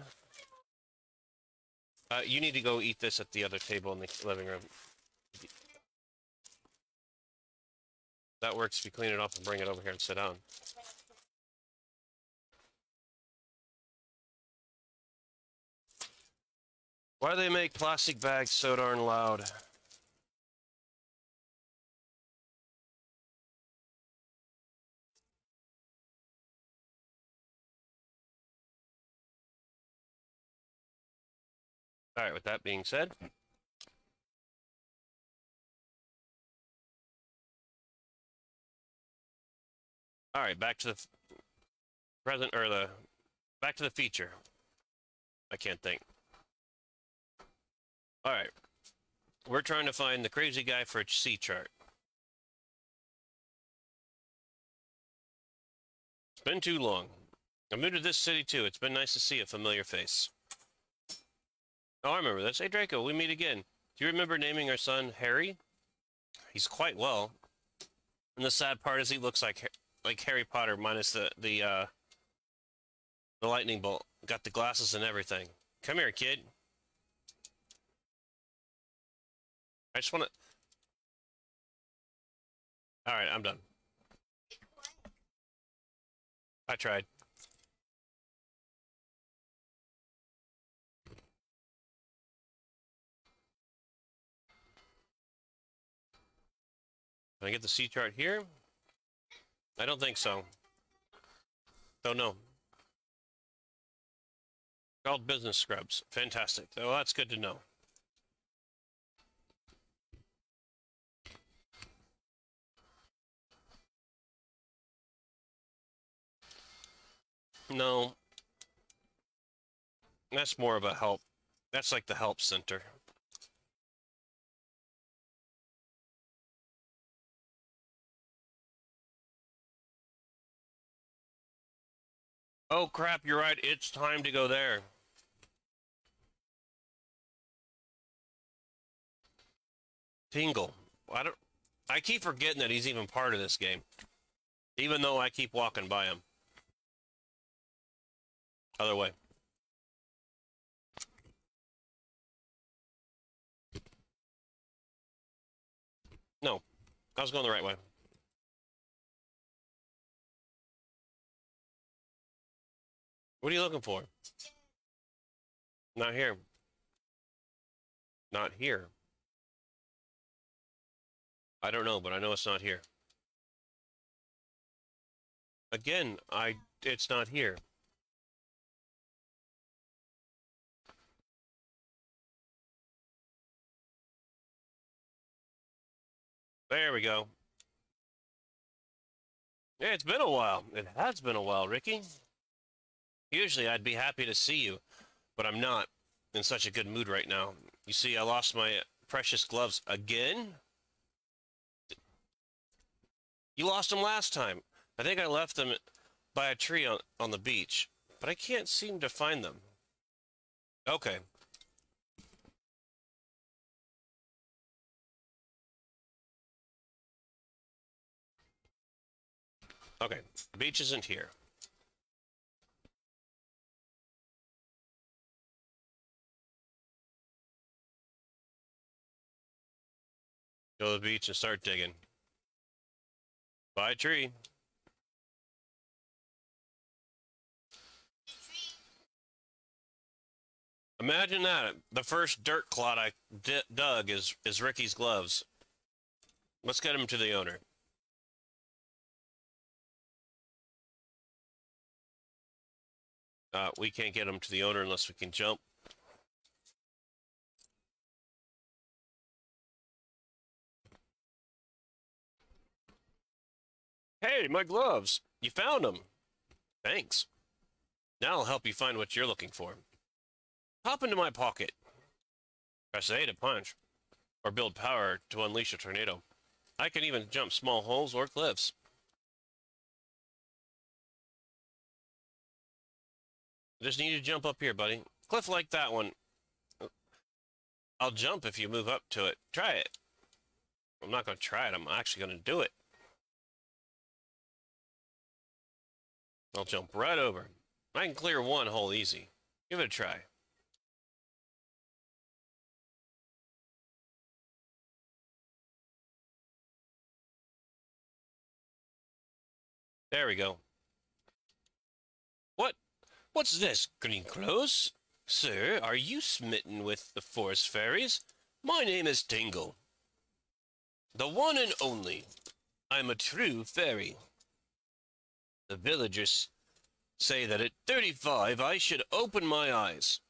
Uh, you need to go eat this at the other table in the living room. That works if you clean it up and bring it over here and sit down. Why do they make plastic bags so darn loud? All right, with that being said, all right, back to the present or the back to the feature. I can't think. All right, we're trying to find the crazy guy for a Sea Chart. It's been too long. I'm new to this city too. It's been nice to see a familiar face. Oh, I remember this. Hey, Draco, we meet again. Do you remember naming our son Harry? He's quite well. And the sad part is he looks like like Harry Potter minus the the uh the lightning bolt. Got the glasses and everything. Come here, kid. I just want to. All right, I'm done. I tried. Can I get the Sea Chart here? I don't think so. Don't know. Called business scrubs. Fantastic. Oh, that's good to know. No. That's more of a help. That's like the help center. Oh crap, you're right. It's time to go there. Tingle. I don't I keep forgetting that he's even part of this game. Even though I keep walking by him. Other way. No. I was going the right way. What are you looking for? Not here. Not here. I don't know, but I know it's not here. Again, I it's not here. There we go. Yeah, it's been a while. It has been a while, Ricky. Usually I'd be happy to see you, but I'm not in such a good mood right now. You see, I lost my precious gloves again? You lost them last time. I think I left them by a tree on, on the beach, but I can't seem to find them. Okay. Okay, the beach isn't here. Go to the beach and start digging. Buy a tree. Imagine that. The first dirt clod I dug is, is Ricky's gloves. Let's get him to the owner. Uh, we can't get them to the owner unless we can jump. Hey, my gloves! You found them! Thanks. Now I'll help you find what you're looking for. Hop into my pocket. Press A to punch, or build power to unleash a tornado. I can even jump small holes or cliffs. Just need to jump up here, buddy. Cliff like that one. I'll jump if you move up to it. Try it. I'm not going to try it. I'm actually going to do it. I'll jump right over. I can clear one hole easy. Give it a try. There we go. What? What's this, green clothes? Sir, are you smitten with the forest fairies? My name is Tingle. The one and only. I'm a true fairy. The villagers say that at 35 I should open my eyes.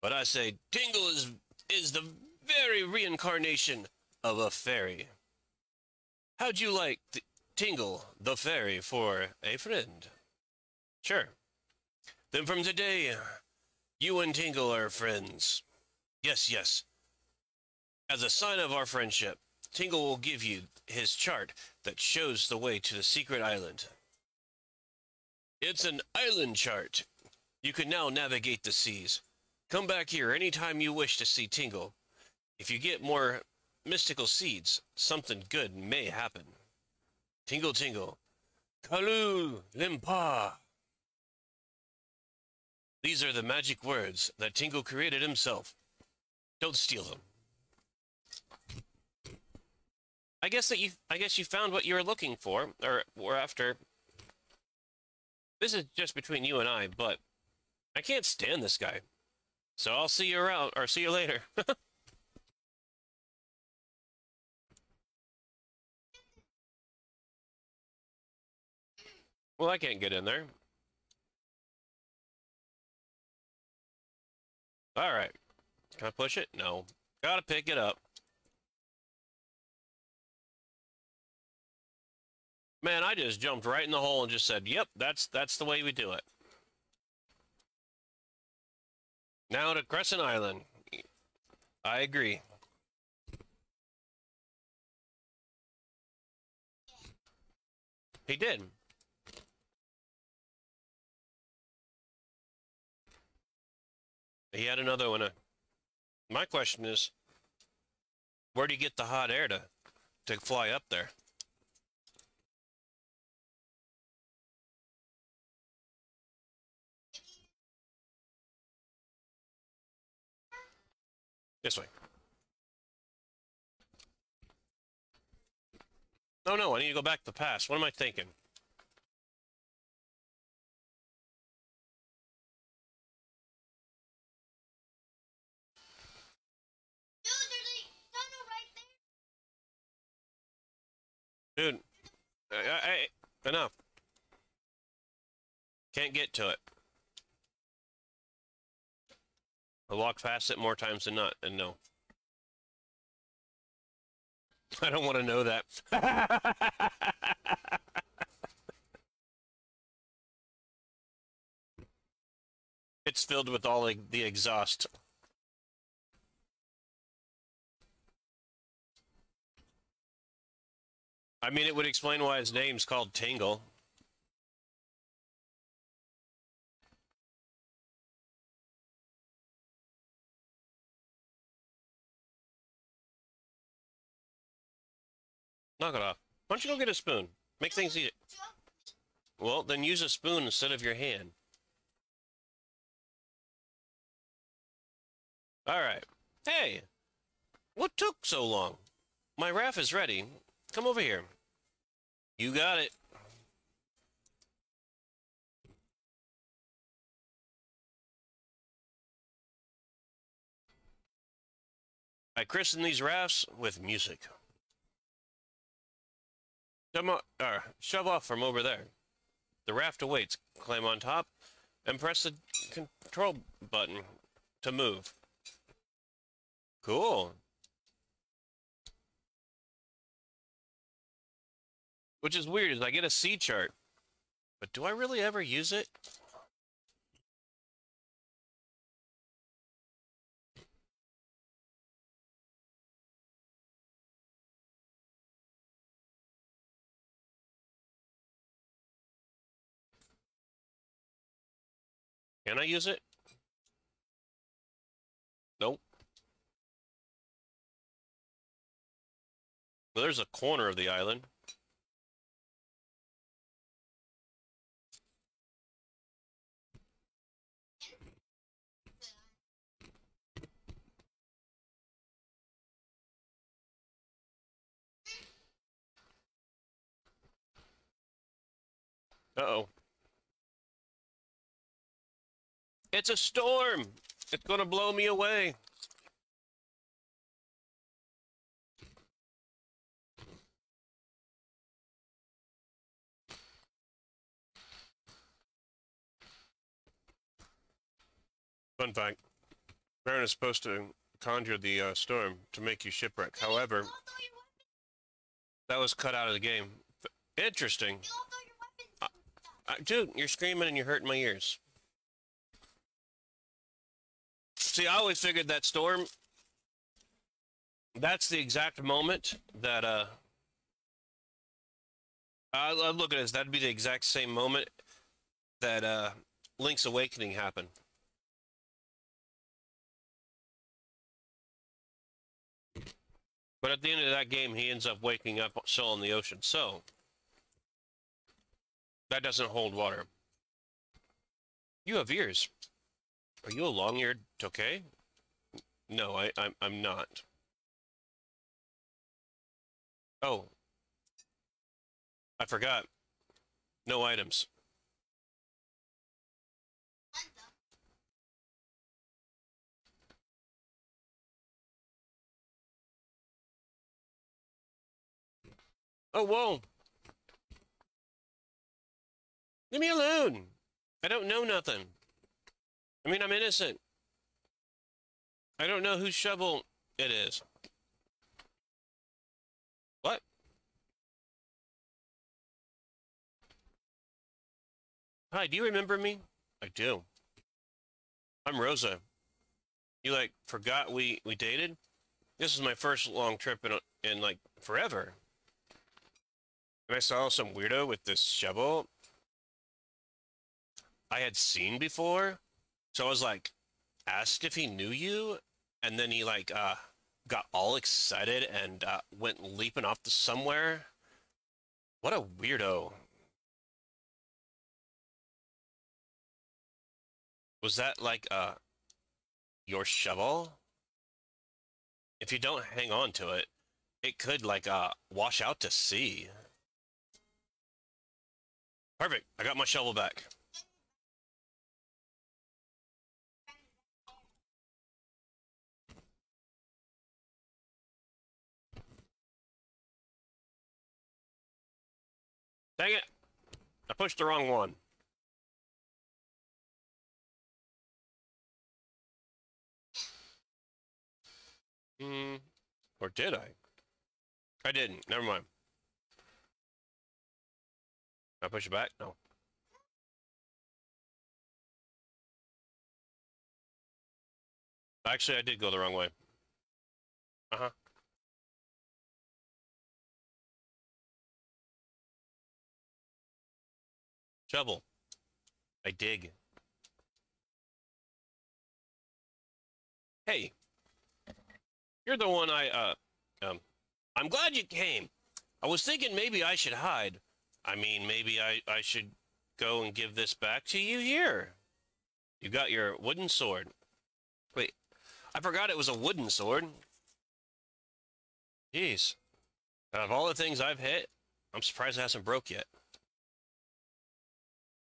But I say Tingle is, is the very reincarnation of a fairy. How'd you like Tingle, the fairy, for a friend? Sure. Then from today, you and Tingle are friends. Yes, yes. As a sign of our friendship, Tingle will give you his chart that shows the way to the secret island. It's an island chart. You can now navigate the seas. Come back here anytime you wish to see Tingle. If you get more mystical seeds, something good may happen. Tingle Tingle. Kalu Limpa. These are the magic words that Tingle created himself. Don't steal them. I guess that you I guess you found what you were looking for, or were after. This is just between you and I, but I can't stand this guy. So I'll see you around, or see you later. well, I can't get in there. Alright. Can I push it? No. Gotta pick it up. Man, I just jumped right in the hole and just said, "Yep, that's that's the way we do it." Now to Crescent Island. I agree. He did. He had another one. Uh, my question is, where do you get the hot air to, to fly up there? This way. No, no, I need to go back to the past. What am I thinking? Dude, uh, uh, I, I, enough. Can't get to it. I walked past it more times than not, and no. I don't want to know that. it's filled with all the exhaust. I mean, it would explain why his name's called Tingle. Knock it off. Why don't you go get a spoon? Make things easy. Well, then use a spoon instead of your hand. All right. Hey, what took so long? My raft is ready. Come over here. You got it. I christen these rafts with music. Come on, uh, shove off from over there. The raft awaits. Climb on top and press the control button to move. Cool. Which is weird, is I get a Sea Chart. But do I really ever use it? Can I use it? Nope. Well, there's a corner of the island. Uh-oh. It's a storm! It's gonna blow me away. Fun fact. Veran is supposed to conjure the uh, storm to make you shipwreck. However, that was cut out of the game. Interesting. Dude, you're screaming and you're hurting my ears. See, I always figured that storm, that's the exact moment that, uh, I, I look at this, that'd be the exact same moment that, uh, Link's Awakening happened. But at the end of that game, he ends up waking up still in the ocean. So, that doesn't hold water. You have ears. Are you a long-eared Tokay? No, I, I'm, I'm not. Oh. I forgot. No items. Oh, whoa. Leave me alone. I don't know nothing. I mean, I'm innocent. I don't know whose shovel it is. What? Hi, do you remember me? I do. I'm Rosa. You, like, forgot we, we dated? This is my first long trip in, in like, forever. And I saw some weirdo with this shovel I had seen before. So I was like, asked if he knew you, and then he like uh got all excited and uh, went leaping off to somewhere. What a weirdo. Was that like uh your shovel? If you don't hang on to it, it could like uh wash out to sea. Perfect. I got my shovel back. Dang it! I pushed the wrong one. Hmm. Or did I? I didn't. Never mind. I push it back? No. Actually, I did go the wrong way. Uh-huh. Shovel. I dig. Hey. You're the one I, uh, um, I'm glad you came. I was thinking maybe I should hide. I mean, maybe I, I should go and give this back to you here. You got your wooden sword. Wait, I forgot it was a wooden sword. Jeez. Out of all the things I've hit, I'm surprised it hasn't broke yet.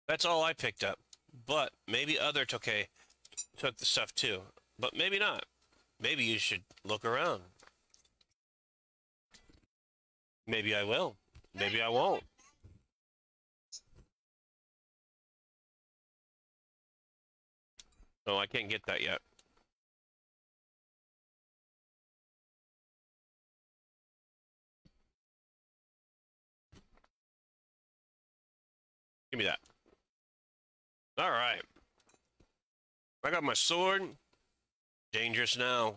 That's all I picked up. But maybe other Tokay took the stuff too. But maybe not. Maybe you should look around. Maybe I will. Maybe I won't. No, I can't get that yet. Give me that. All right. I got my sword. Dangerous now.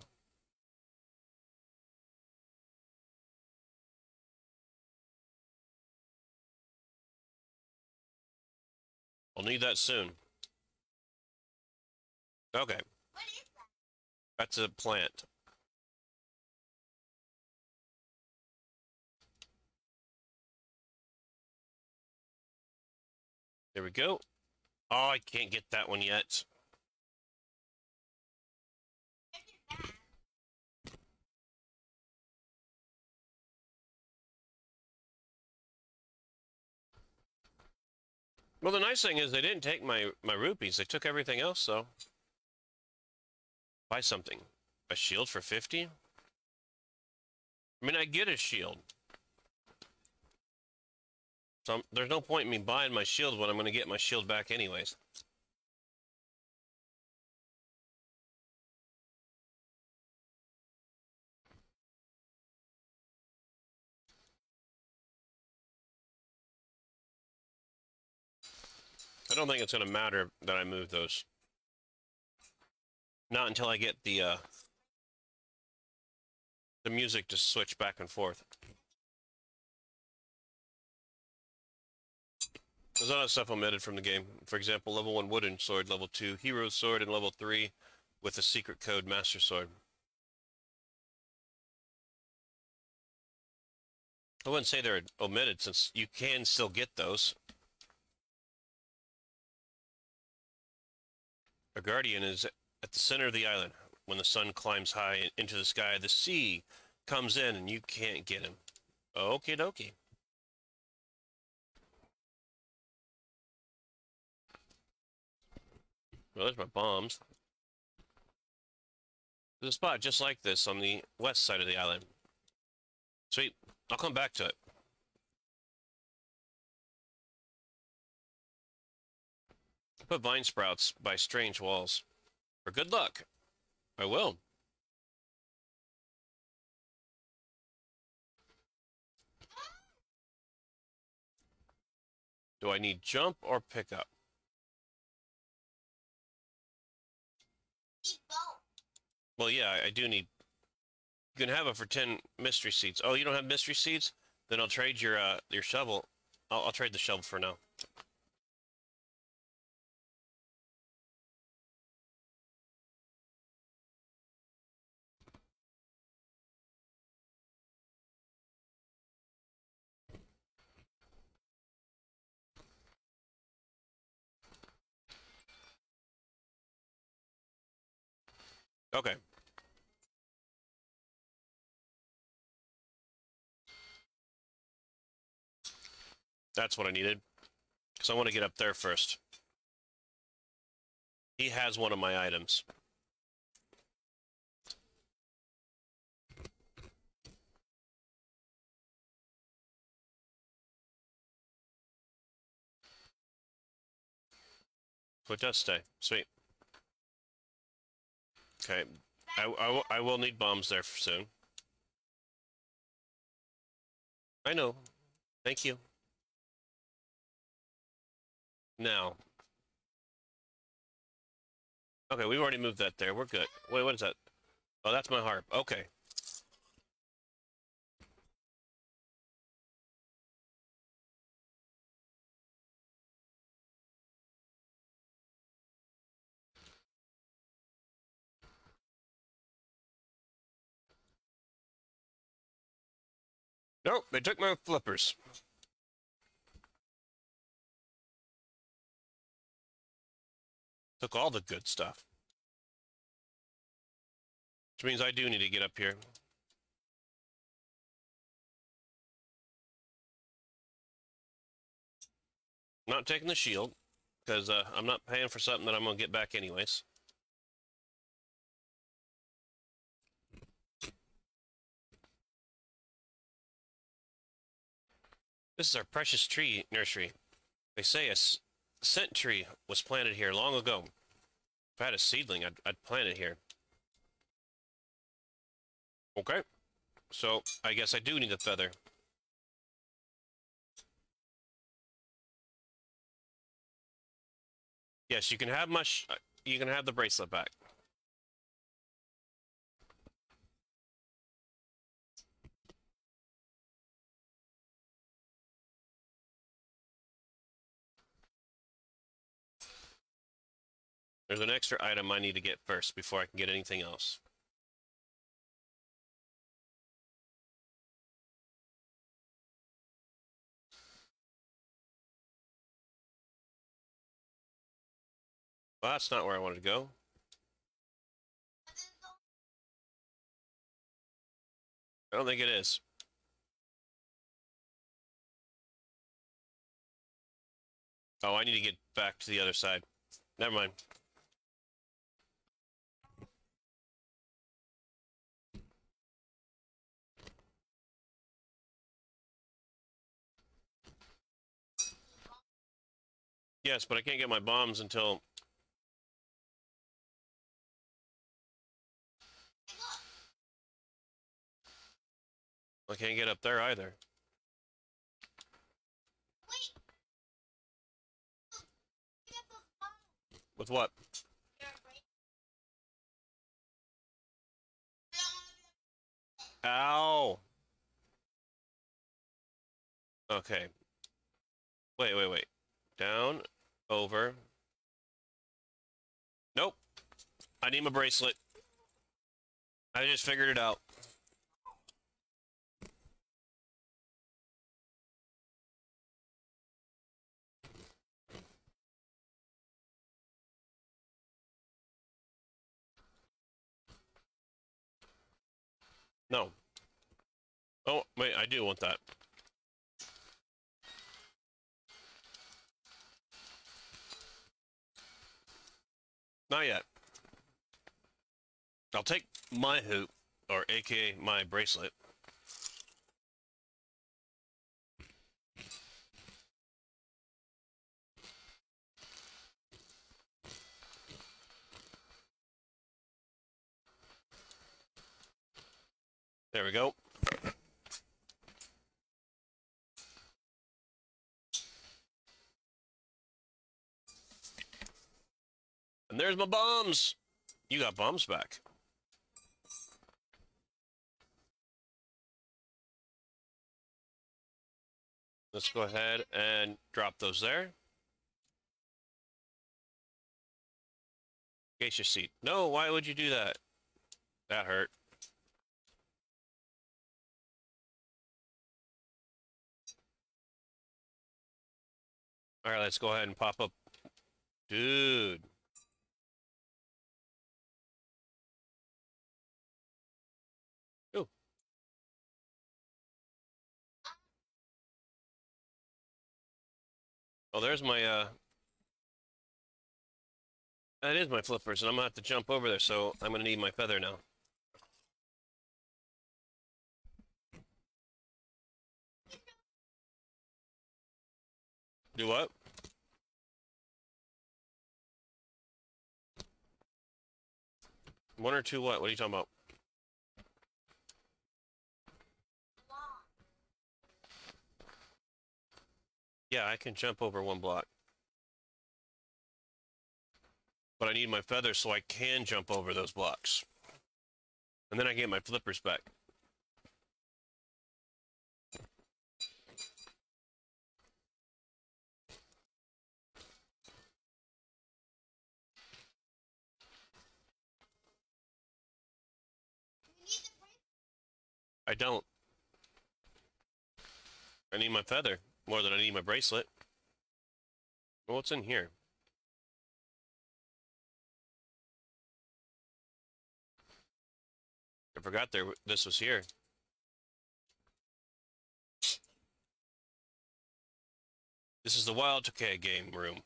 I'll need that soon. Okay. That's a plant. There we go. Oh, I can't get that one yet. Well, the nice thing is they didn't take my, my rupees. They took everything else, so... Buy something. A shield for 50? I mean, I get a shield. So I'm, there's no point in me buying my shield when I'm going to get my shield back anyways. I don't think it's going to matter that I move those. Not until I get the, uh, the music to switch back and forth. There's a lot of stuff omitted from the game. For example, level 1 wooden sword, level 2 hero sword, and level 3 with a secret code master sword. I wouldn't say they're omitted since you can still get those. A guardian is at the center of the island. When the sun climbs high into the sky, the sea comes in and you can't get him. Okie dokie. Well, there's my bombs. There's a spot just like this on the west side of the island. Sweet. I'll come back to it. Put vine sprouts by strange walls. For good luck. I will. Do I need jump or pick up? Well, yeah, I do need. You can have it for ten mystery seeds. Oh, you don't have mystery seeds? Then I'll trade your uh your shovel. I'll, I'll trade the shovel for now. Okay. That's what I needed. Because I want to get up there first. He has one of my items. It does stay. Sweet. Okay. I, I, I will need bombs there soon. I know. Thank you. Now. Okay, we've already moved that there. We're good. Wait, what is that? Oh, that's my harp. Okay. Nope, they took my flippers. Took all the good stuff. Which means I do need to get up here. Not taking the shield, because uh, I'm not paying for something that I'm going to get back anyways. This is our precious tree nursery. They say a scent tree was planted here long ago. If I had a seedling, I'd, I'd plant it here. Okay. So, I guess I do need a feather. Yes, you can have my... Uh, you can have the bracelet back. There's an extra item I need to get first before I can get anything else. Well, that's not where I wanted to go. I don't think it is. Oh, I need to get back to the other side. Never mind. Yes, but I can't get my bombs until I can't get up there either. With what? Ow! Okay. Wait, wait, wait. Down, over. Nope. I need my bracelet. I just figured it out. No. Oh, wait, I do want that. Not yet. I'll take my hoop, or aka my bracelet. There we go. And there's my bombs. You got bombs back. Let's go ahead and drop those there. Gasha seed. No, why would you do that? That hurt. All right, let's go ahead and pop up. Dude. Oh, there's my, uh... That is my flippers, and I'm gonna have to jump over there, so I'm gonna need my feather now. Do what? One or two what? What are you talking about? Yeah, I can jump over one block. But I need my feathers so I can jump over those blocks. And then I get my flippers back. I don't. I need my feather more than I need my bracelet. Well, what's in here? I forgot there this was here. This is the Wild Tokay game room.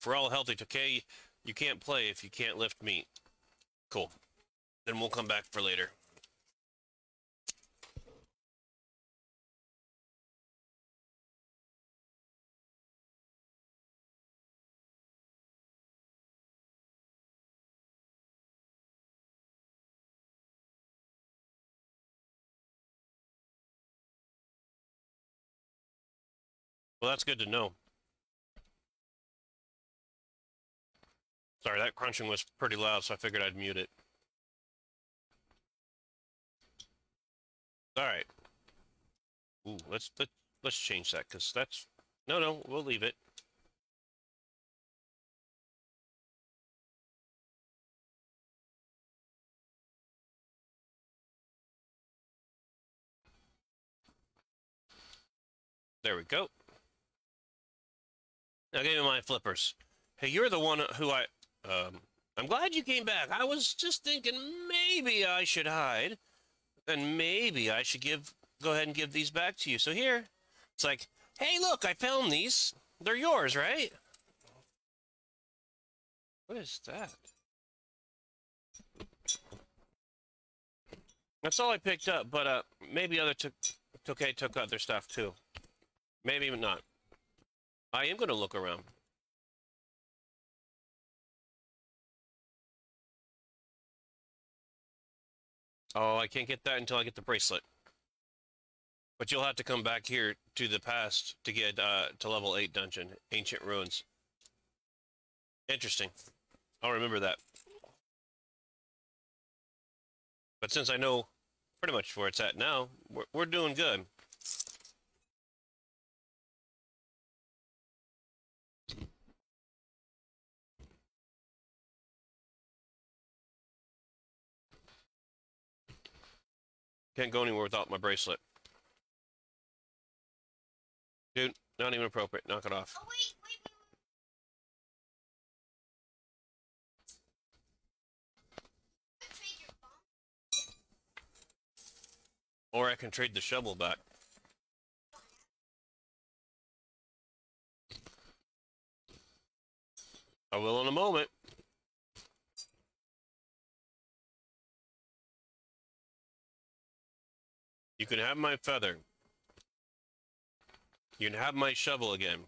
For all healthy Tokay, you can't play if you can't lift meat. Cool. Then we'll come back for later. Well, that's good to know. Sorry, that crunching was pretty loud, so I figured I'd mute it. All right. Ooh, let's let, let's change that because that's no, no, we'll leave it. There we go. Now give me my flippers. Hey, you're the one who I... Um, I'm glad you came back. I was just thinking maybe I should hide. And maybe I should give... Go ahead and give these back to you. So here, it's like, hey, look, I found these. They're yours, right? What is that? That's all I picked up, but uh, maybe other took okay took other stuff too. Maybe not. I am going to look around. Oh, I can't get that until I get the bracelet. But you'll have to come back here to the past to get uh, to level 8 dungeon, Ancient Ruins. Interesting. I'll remember that. But since I know pretty much where it's at now, we're, we're doing good. Can't go anywhere without my bracelet. Dude, not even appropriate. Knock it off. Oh, wait, wait, wait. wait. Trade your bomb. Or I can trade the shovel back. I will in a moment. You can have my feather. You can have my shovel again.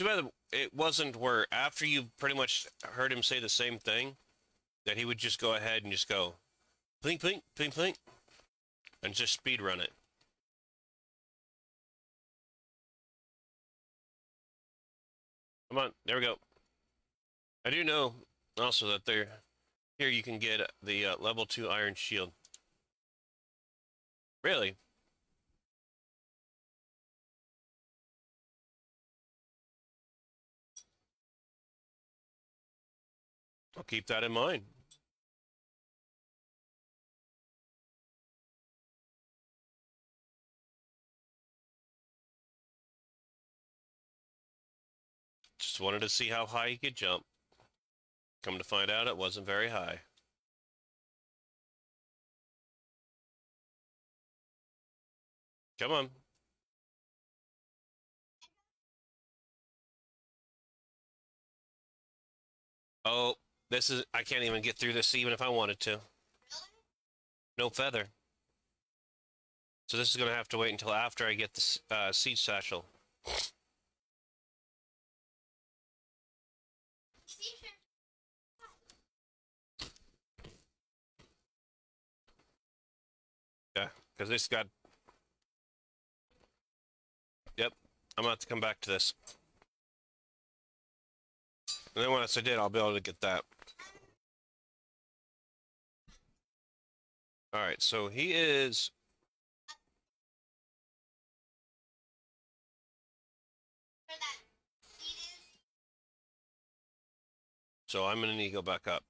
Bad it wasn't where after you pretty much heard him say the same thing, that he would just go ahead and just go, plink, plink, plink, plink, and just speed run it. Come on, there we go. I do know also that there, here you can get the uh, level 2 iron shield. Really? I'll keep that in mind. Just wanted to see how high he could jump. Come to find out, it wasn't very high. Come on. Oh, this is, I can't even get through this even if I wanted to. No feather. So this is going to have to wait until after I get the uh, seed satchel. See, sure. Because this got... Yep, I'm going to have to come back to this. And then once I did, I'll be able to get that. Alright, so he is... So I'm going to need to go back up.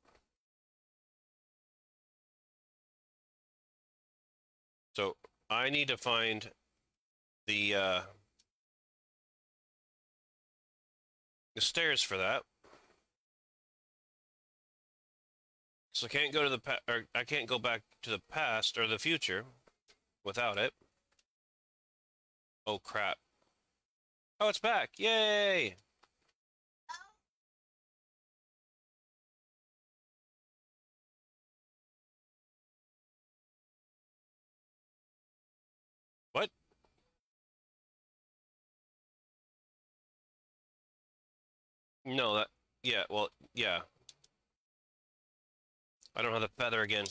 So I need to find the uh, the stairs for that. So I can't go to the pa- or I can't go back to the past or the future without it. Oh crap. Oh, it's back. Yay! No, that yeah, well, yeah. I don't have the feather again.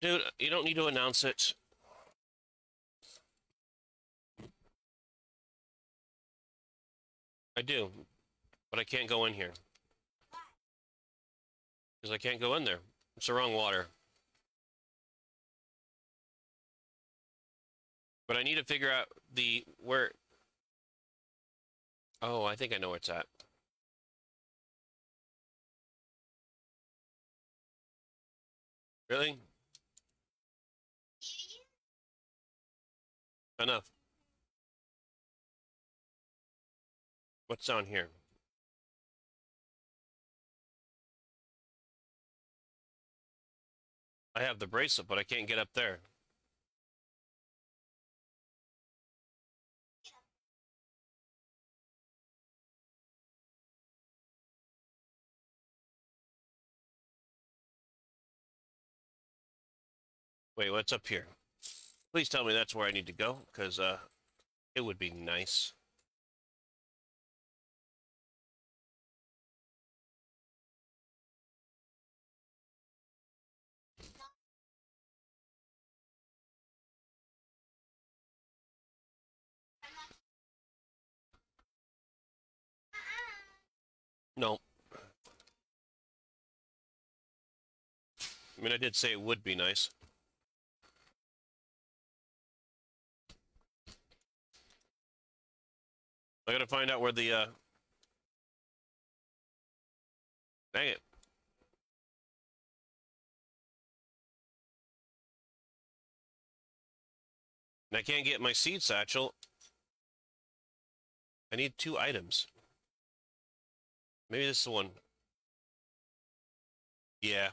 Dude, you don't need to announce it. I do, but I can't go in here. Because I can't go in there. It's the wrong water. But I need to figure out the where. Oh, I think I know where it's at. Really? Enough. What's on here? I have the bracelet, but I can't get up there. Wait, what's up here? Please tell me that's where I need to go, because uh, it would be nice. No. I mean, I did say it would be nice. I gotta find out where the, uh... Dang it. And I can't get my seed satchel. I need two items. Maybe this is the one. Yeah.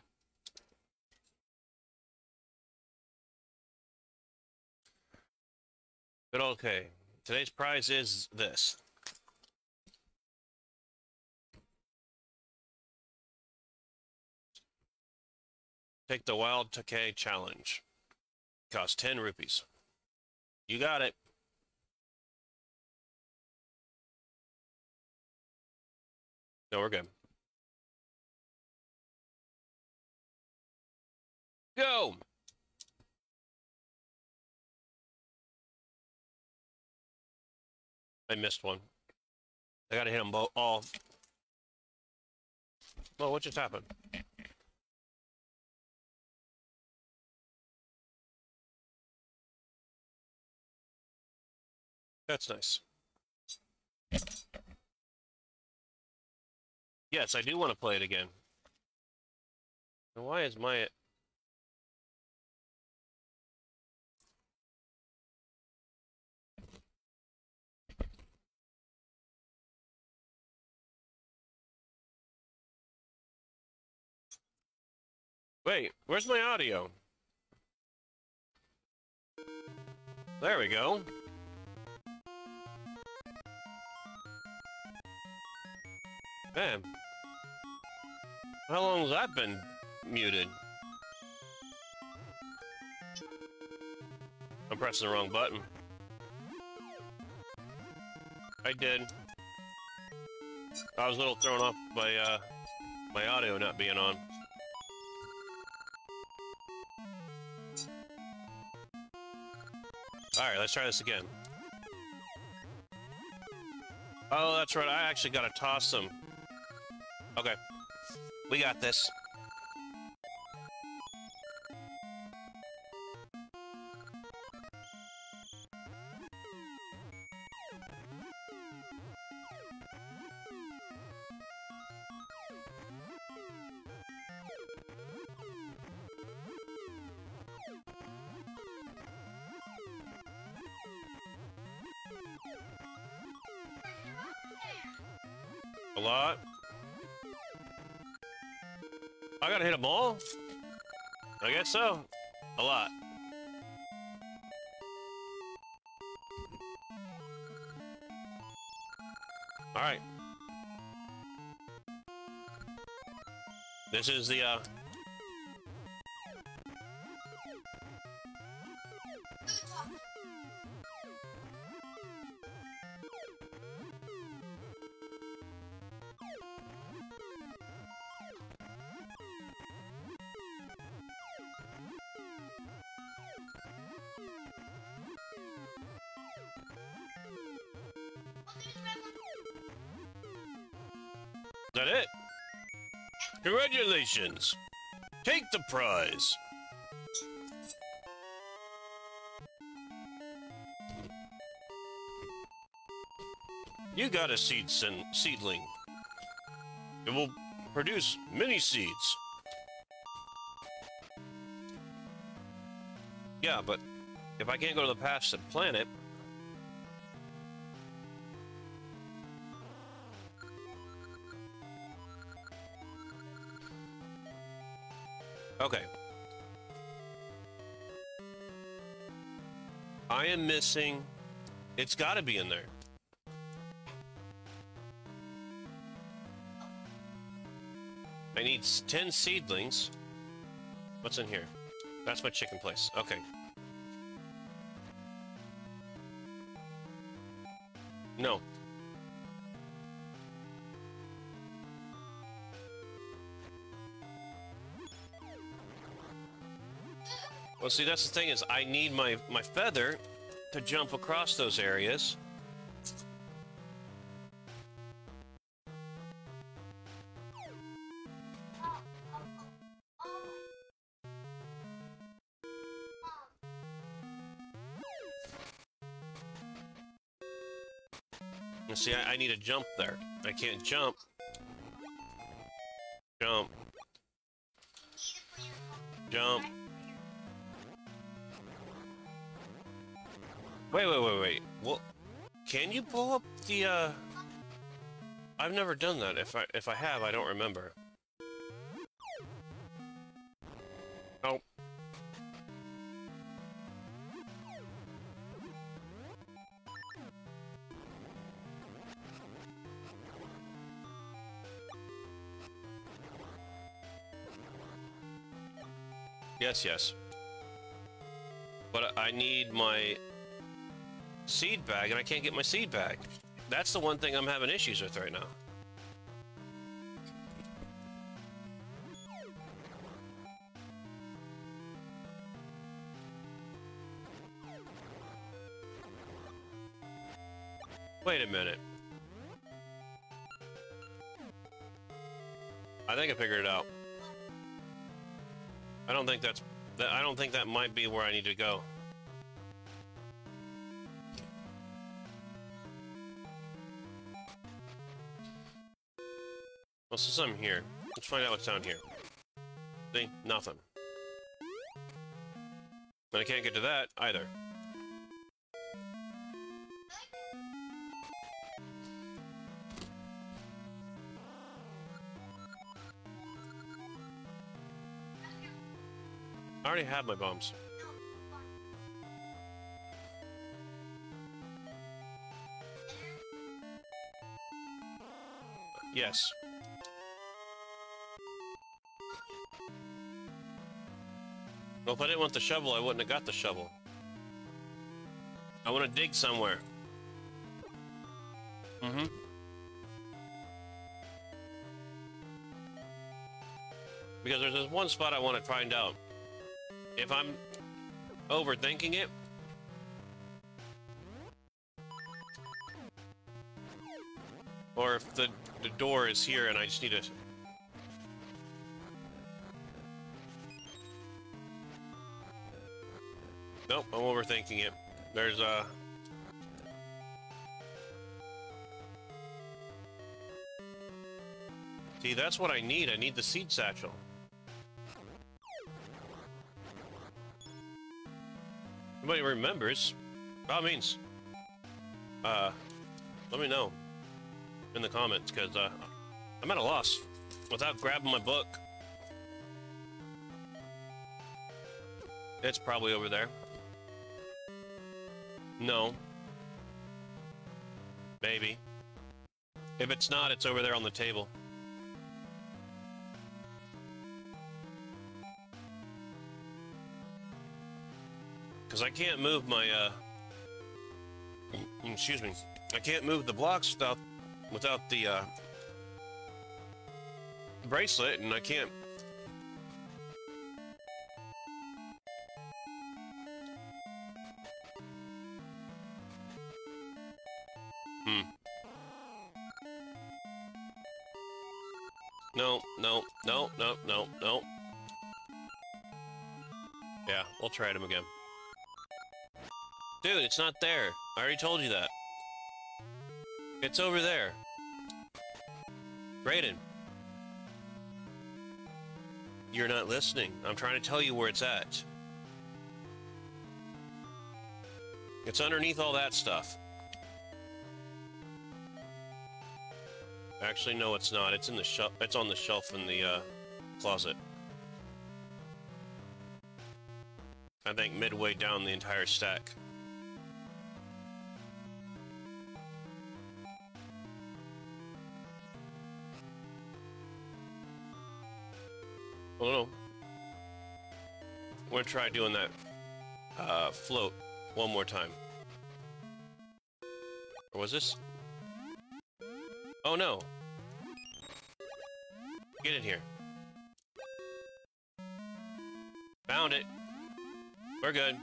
But okay. Today's prize is this. Take the Wild Tokay Challenge. Cost 10 rupees. You got it. No, we're good. Go! I missed one. I gotta hit them both all. Well, what just happened? That's nice. Yes, I do want to play it again. Why is my Wait, where's my audio? There we go. Bam. How long's that been muted? I'm pressing the wrong button. I did. I was a little thrown off by uh, my audio not being on. Alright, let's try this again. Oh, that's right, I actually gotta toss them. Okay. We got this. A lot. I gotta hit them all? I guess so. A lot. Alright. This is the, uh... Congratulations! Take the prize! You got a seed seedling. It will produce many seeds. Yeah, but if I can't go to the past and plant it, am missing. It's got to be in there. I need 10 seedlings. What's in here? That's my chicken place. Okay. No. Well, see, that's the thing is I need my, my feather to jump across those areas. See, I, need a jump there. I can't. Jump. I've never done that. If I, if I have, I don't remember. Oh. Yes, yes. But I need my seed bag, and I can't get my seed bag. That's the one thing I'm having issues with right now. Wait a minute. I think I figured it out. I don't think that's that I don't think that might be where I need to go. Well, since I'm here, let's find out what's down here. See? Nothing. And I can't get to that either. I already have my bombs. Yes. Well, if I didn't want the shovel, I wouldn't have got the shovel. I want to dig somewhere. Mm-hmm. Because there's this one spot I want to find out. If I'm overthinking it, or if the, the door is here and I just need to Nope, I'm overthinking it. There's uh See, that's what I need. I need the seed satchel. Anybody remembers, by all means, uh, let me know in the comments, because uh, I'm at a loss without grabbing my book. It's probably over there. No. Maybe. If it's not, it's over there on the table. Because I can't move my, uh... Excuse me. I can't move the blocks without, without the, uh... Bracelet, and I can't... Try them again. Dude, it's not there. I already told you that. It's over there. Brayden. You're not listening. I'm trying to tell you where it's at. It's underneath all that stuff. Actually, no, it's not. It's in the shelf. It's on the shelf in the uh, closet. I think midway down the entire stack. Don't know. I'm gonna try doing that uh, float one more time. Or was this? Oh no! Get in here. Found it. We're good.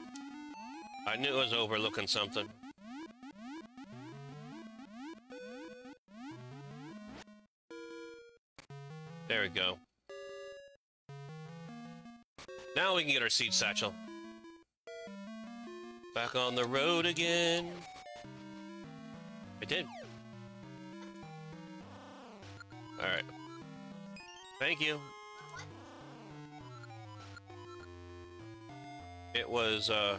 I knew it was overlooking something. There we go. Now we can get our seed satchel. Back on the road again. I did. Alright. Thank you. It was, uh...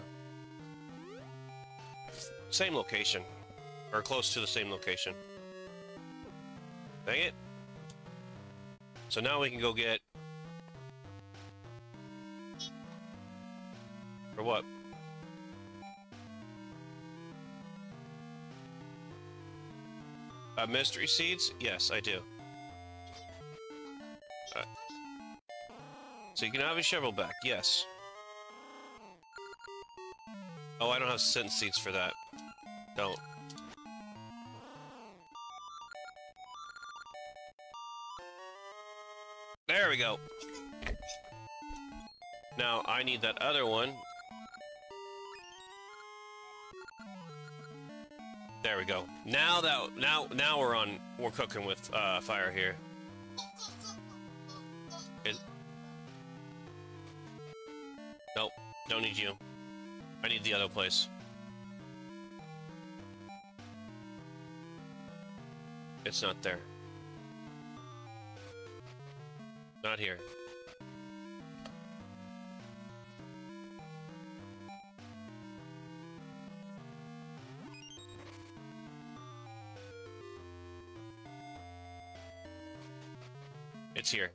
Same location. Or close to the same location. Dang it. So now we can go get... For what? Uh, mystery seeds? Yes, I do. Uh, so you can have a shovel back, yes. Oh, I don't have scent seeds for that. Don't. There we go. Now, I need that other one. There we go. Now that now now we're on we're cooking with uh, fire here. Is, nope, don't need you. I need the other place. It's not there. Not here. It's here.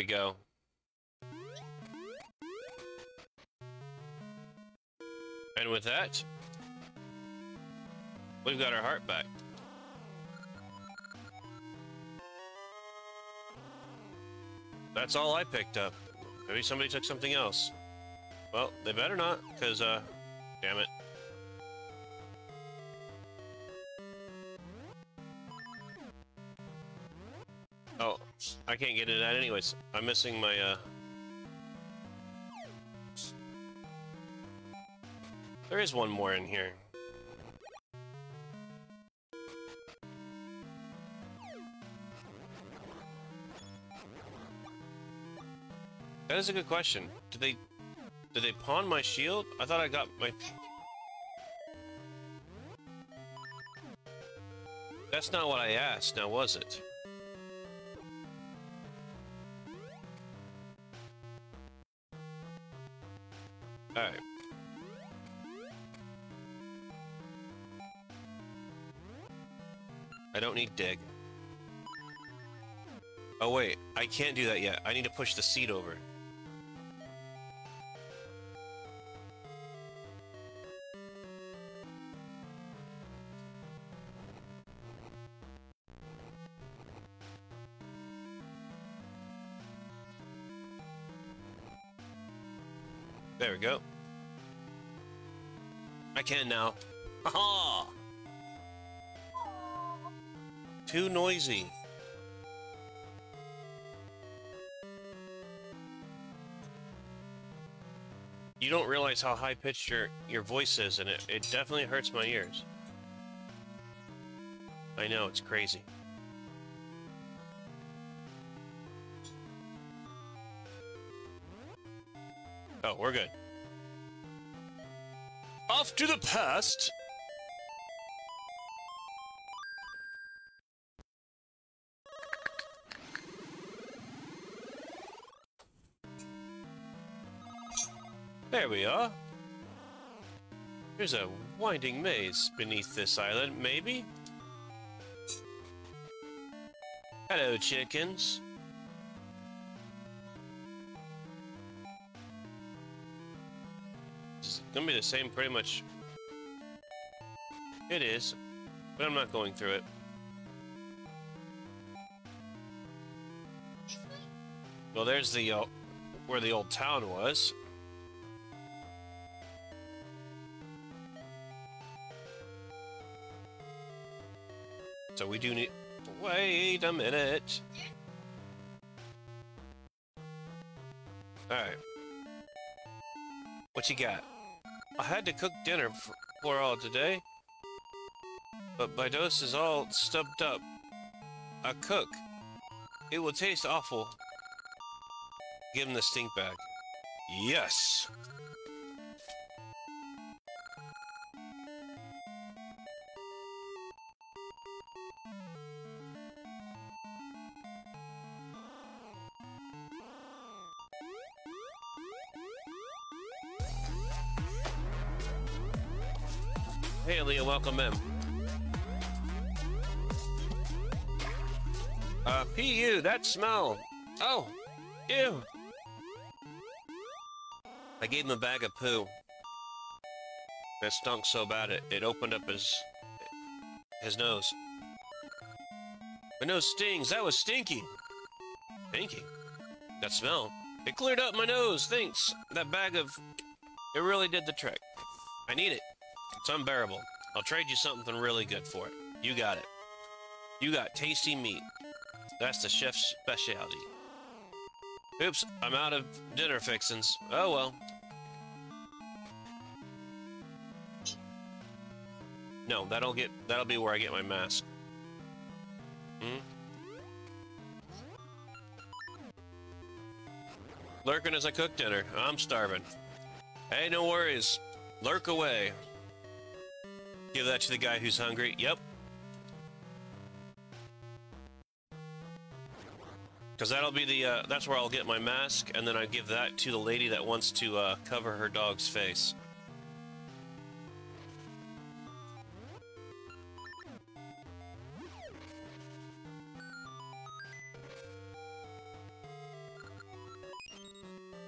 we go. And with that, we've got our heart back. That's all I picked up. Maybe somebody took something else. Well, they better not, because, uh, damn it. Can't get into that anyways. I'm missing my, uh... There is one more in here. That is a good question. Did they... Did they pawn my shield? I thought I got my... That's not what I asked, now was it? Don't need dig. Oh wait, I can't do that yet. I need to push the seat over. There we go. I can now. Oh, Too noisy. You don't realize how high pitched your, your voice is, and it, it definitely hurts my ears. I know, it's crazy. Oh, we're good. Off to the past! There we are. There's a winding maze beneath this island, maybe? Hello, chickens. It's gonna be the same pretty much. It is, but I'm not going through it. Well, there's the, uh, where the old town was. So we do need... Wait a minute. Alright. What you got? I had to cook dinner for, for all today. But my dose is all stubbed up. I cook. It will taste awful. Give him the stink bag. Yes! Welcome in. Uh, PU, that smell. Oh, ew. I gave him a bag of poo. It stunk so bad it, it opened up his his nose. My nose stings. That was stinky. Stinky. That smell. It cleared up my nose. Thanks. That bag of it really did the trick. I need it. It's unbearable. I'll trade you something really good for it. You got it. You got tasty meat. That's the chef's specialty. Oops, I'm out of dinner fixings. Oh well. No, that'll get that'll be where I get my mask. Hmm? Lurking as I cook dinner. I'm starving. Hey, no worries. Lurk away. Give that to the guy who's hungry. Yep. Because that'll be the, uh, that's where I'll get my mask, and then I give that to the lady that wants to uh, cover her dog's face.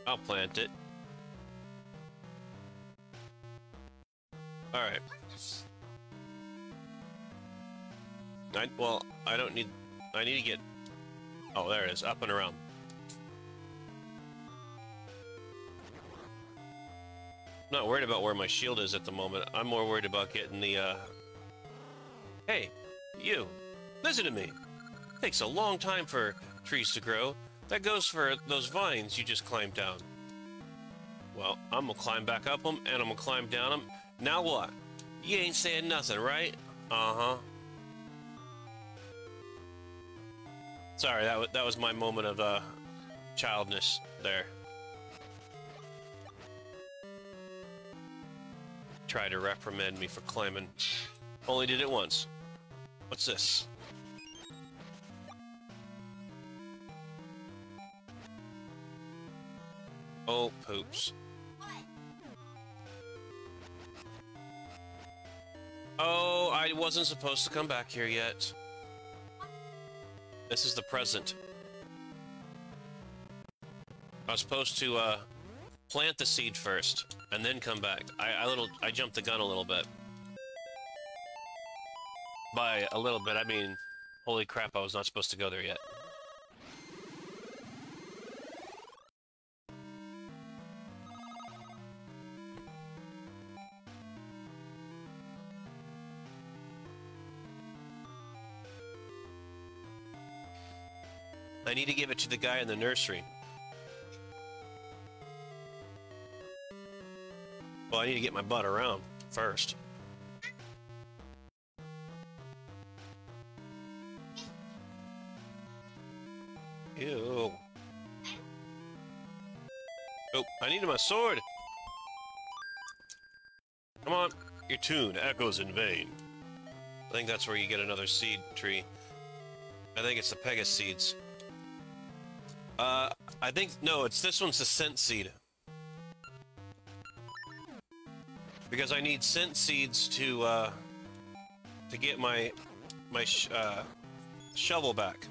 I'll plant it. Alright. I, well, I don't need... I need to get... Oh, there it is. Up and around. I'm not worried about where my shield is at the moment. I'm more worried about getting the, uh... Hey, you. Listen to me. It takes a long time for trees to grow. That goes for those vines you just climbed down. Well, I'm gonna climb back up them, and I'm gonna climb down them. Now what? You ain't saying nothing, right? Uh-huh. Sorry, that, was that was my moment of, uh, childness there. Try to reprimand me for climbing. Only did it once. What's this? Oh, poops. Oh, I wasn't supposed to come back here yet. This is the present. I was supposed to, uh, plant the seed first, and then come back. I, I little, I jumped the gun a little bit. By a little bit, I mean, holy crap, I was not supposed to go there yet. I need to give it to the guy in the nursery. Well, I need to get my butt around first. Ew. Oh, I needed my sword! Come on, your tune echoes in vain. I think that's where you get another seed tree. I think it's the Pegasus seeds. Uh, I think, no, it's this one's the scent seed. Because I need scent seeds to, uh, to get my, my, sh uh, shovel back.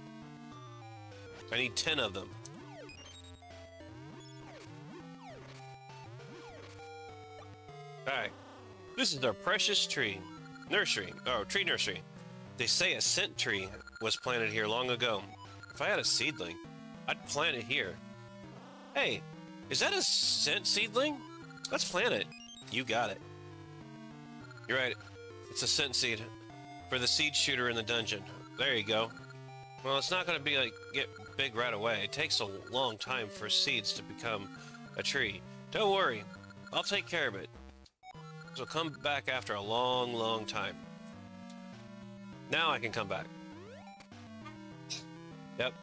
I need 10 of them. Alright. This is our precious tree. Nursery. Oh, tree nursery. They say a scent tree was planted here long ago. If I had a seedling, I'd plant it here. Hey, is that a scent seedling? Let's plant it. You got it. You're right. It's a scent seed. For the seed shooter in the dungeon. There you go. Well, it's not going to be like get big right away. It takes a long time for seeds to become a tree. Don't worry. I'll take care of it. So come back after a long, long time. Now I can come back. Yep.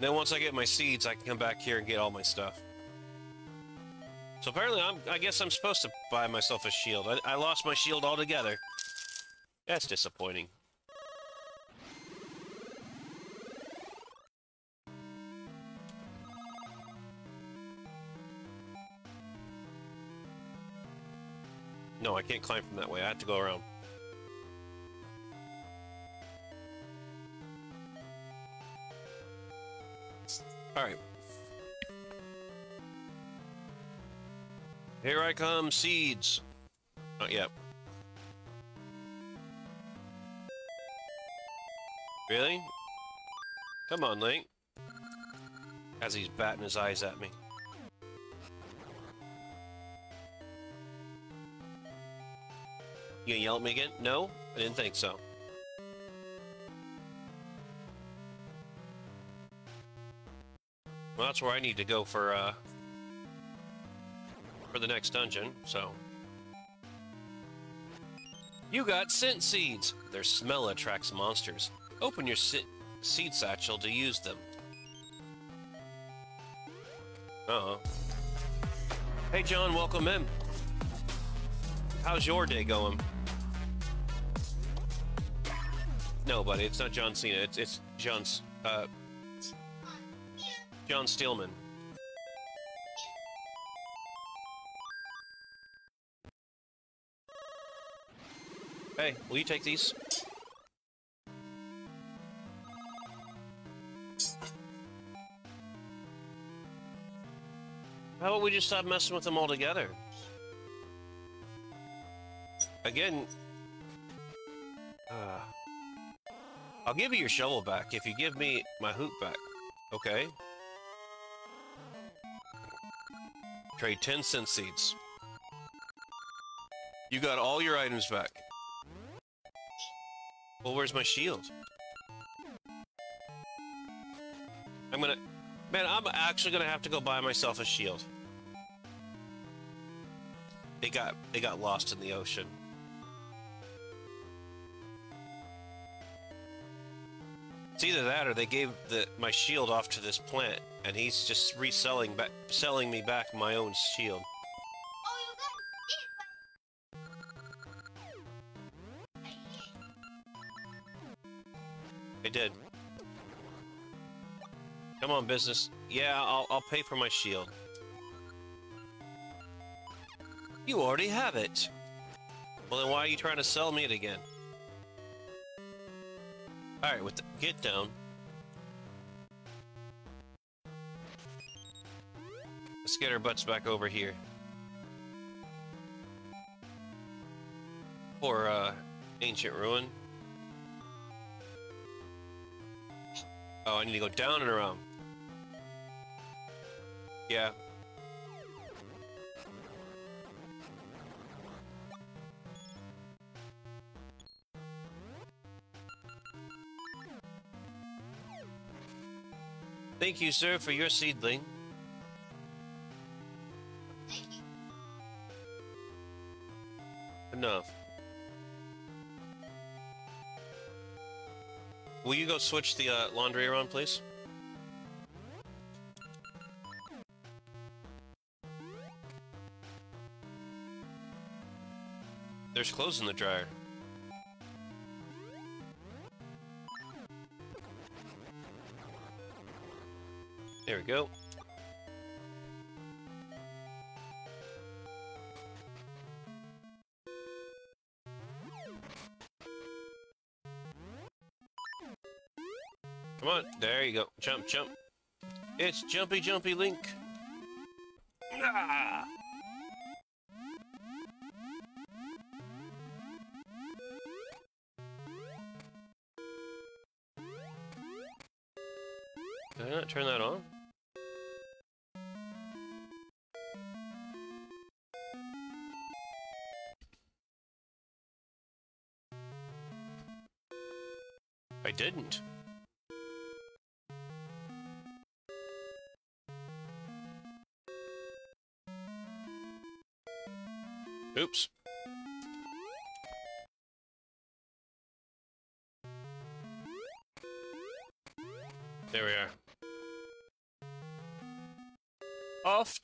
Then once I get my seeds, I can come back here and get all my stuff. So apparently, I'm, I guess I'm supposed to buy myself a shield. I, I lost my shield altogether. That's disappointing. No, I can't climb from that way. I have to go around. Alright. Here I come, seeds. Not yet. Really? Come on, Link. As he's batting his eyes at me. You gonna yell at me again? No? I didn't think so. Well, that's where I need to go for, uh... For the next dungeon, so... You got scent seeds! Their smell attracts monsters. Open your seed satchel to use them. Uh-huh. Hey, John, welcome in. How's your day going? No, buddy, it's not John Cena. It's it's John's uh John Steelman. Hey, will you take these? How about we just stop messing with them all together? Again... Uh, I'll give you your shovel back if you give me my hoop back. Okay? Trade 10 scent seeds. You got all your items back. Well, where's my shield? I'm gonna... Man, I'm actually gonna have to go buy myself a shield. It got It got lost in the ocean. It's either that or they gave the my shield off to this plant, and he's just reselling back, selling me back my own shield. I did. Come on, business. Yeah, I'll I'll pay for my shield. You already have it. Well, then why are you trying to sell me it again? All right, with the, get down. Let's get our butts back over here. Or uh, ancient ruin. Oh, I need to go down and around. Yeah. Thank you, sir, for your seedling. Enough. Will you go switch the uh, laundry around, please? There's clothes in the dryer. Go. Come on, there you go. Jump, jump. It's Jumpy Jumpy Link.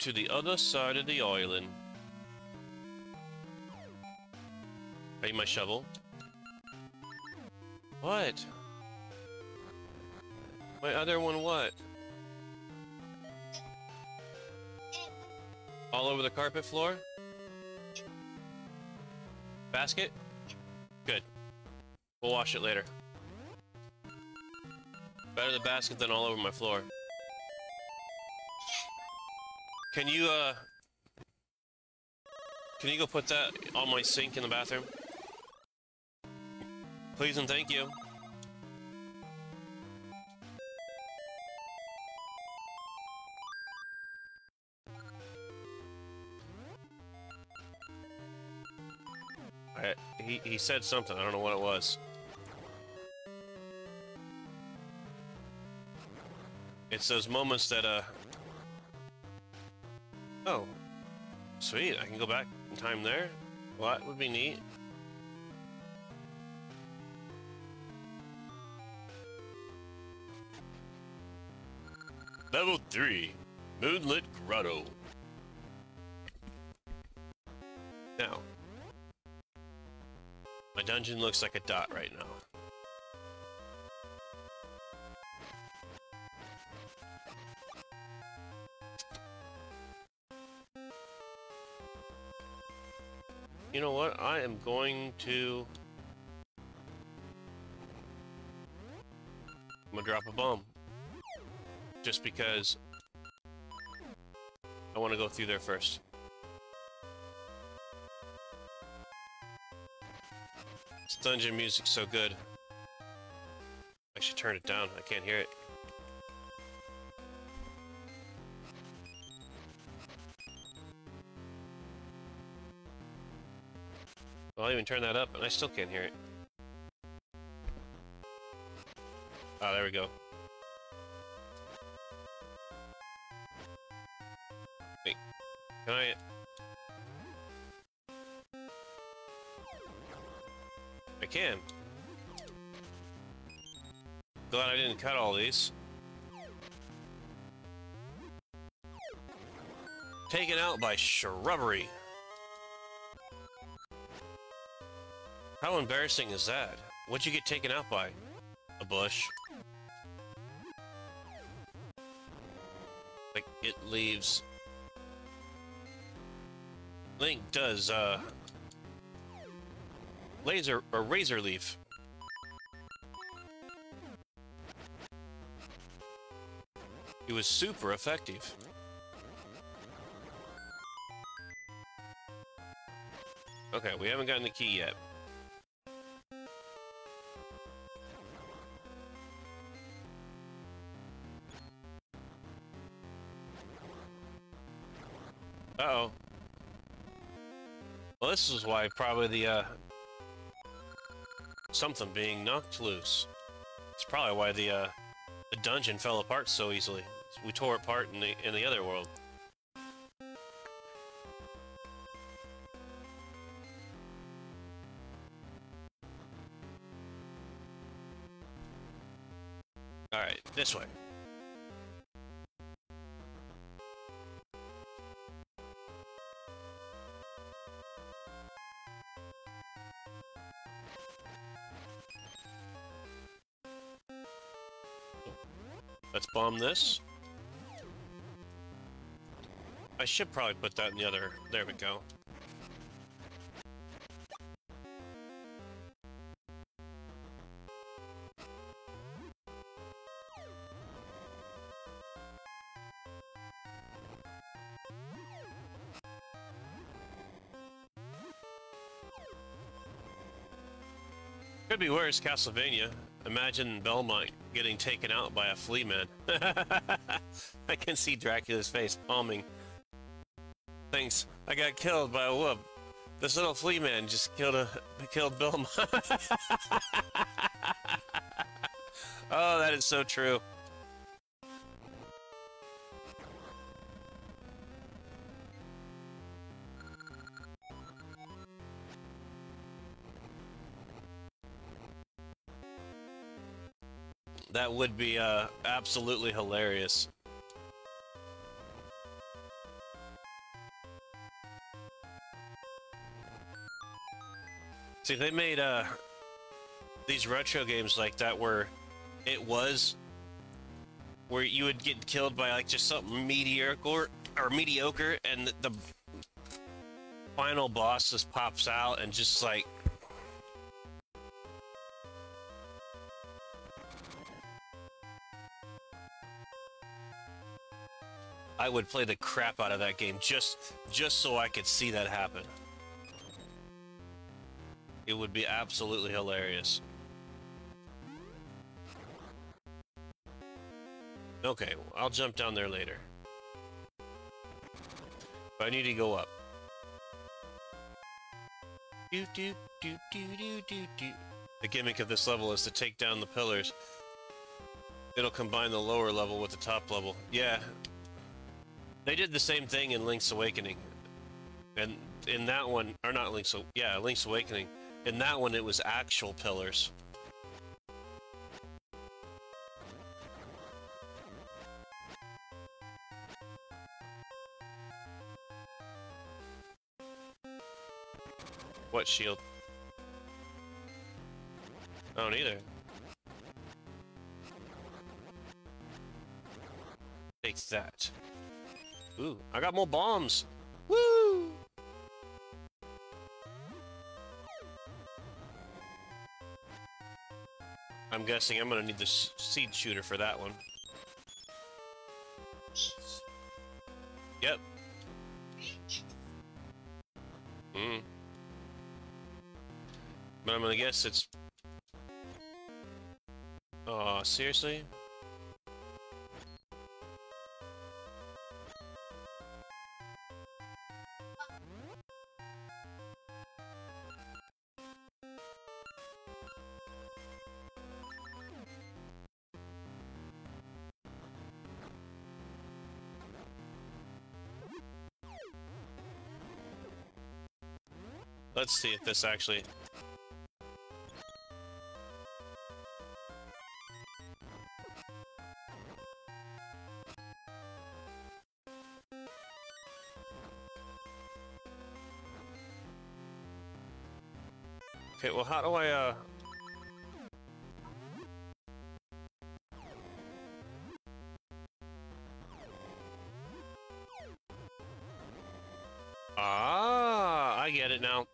To the other side of the island. Hey, my shovel. What? My other one what? All over the carpet floor? Basket? Good. We'll wash it later. Better the basket than all over my floor. Can you, uh... Can you go put that on my sink in the bathroom? Please and thank you. I, he, he said something, I don't know what it was. It's those moments that, uh... Sweet, I can go back in time there? Well, that would be neat. Level 3, Moonlit Grotto. Now, my dungeon looks like a dot right now. Going to... I'm gonna drop a bomb. Just because... I want to go through there first. This dungeon music's so good. I should turn it down. I can't hear it. I'll even turn that up, and I still can't hear it. Oh, there we go. Wait, can I... I can. Glad I didn't cut all these. Taken out by shrubbery. How embarrassing is that? What'd you get taken out by? A bush. Like, it leaves... Link does, uh... Laser, or razor leaf. It was super effective. Okay, we haven't gotten the key yet. This is why probably the, uh... Something being knocked loose. It's probably why the, uh... The dungeon fell apart so easily. We tore it apart in the, in the other world. Alright, this way. Bomb this. I should probably put that in the other... There we go. Could be worse, Castlevania. Imagine Belmont getting taken out by a flea man. I can see Dracula's face palming. Thanks, I got killed by a whoop. This little flea man just killed a killed Belmont. oh, that is so true. That would be uh, absolutely hilarious. See, they made uh, these retro games like that where it was where you would get killed by like just something mediocre or mediocre, and the, the final boss just pops out and just like I would play the crap out of that game just just so I could see that happen. It would be absolutely hilarious. Okay, I'll jump down there later. But I need to go up. Do do do do do do do. The gimmick of this level is to take down the pillars. It'll combine the lower level with the top level. Yeah, they did the same thing in Link's Awakening. And in that one, or not Link's, yeah, Link's Awakening. In that one, it was actual pillars. What shield? Oh, neither. Takes that. Ooh, I got more bombs. Woo! I'm guessing I'm gonna need the seed shooter for that one. Yep. Hmm. But I'm gonna guess it's... Oh, seriously? Let's see if this actually... Okay, well, how do I, uh... Ah, I get it now.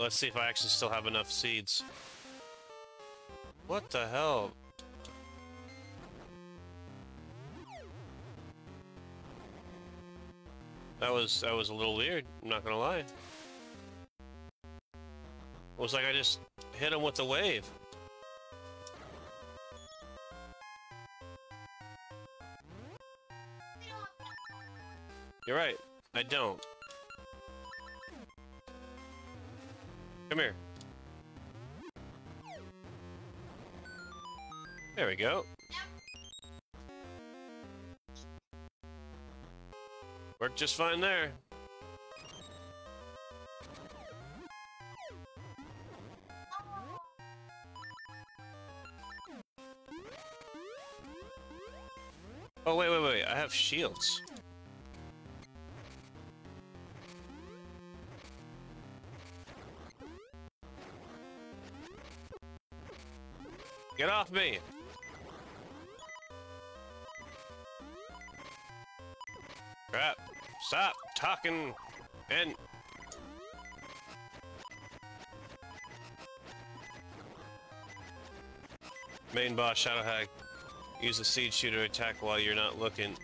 Let's see if I actually still have enough seeds. What the hell? That was that was a little weird, I'm not gonna lie. It was like I just hit him with the wave. You're right. I don't. Come here. There we go. Worked just fine there. Oh, wait, wait, wait. I have shields. Get off me! Crap. Stop talking and... Main boss, Shadow Hag. Use the seed shooter attack while you're not looking.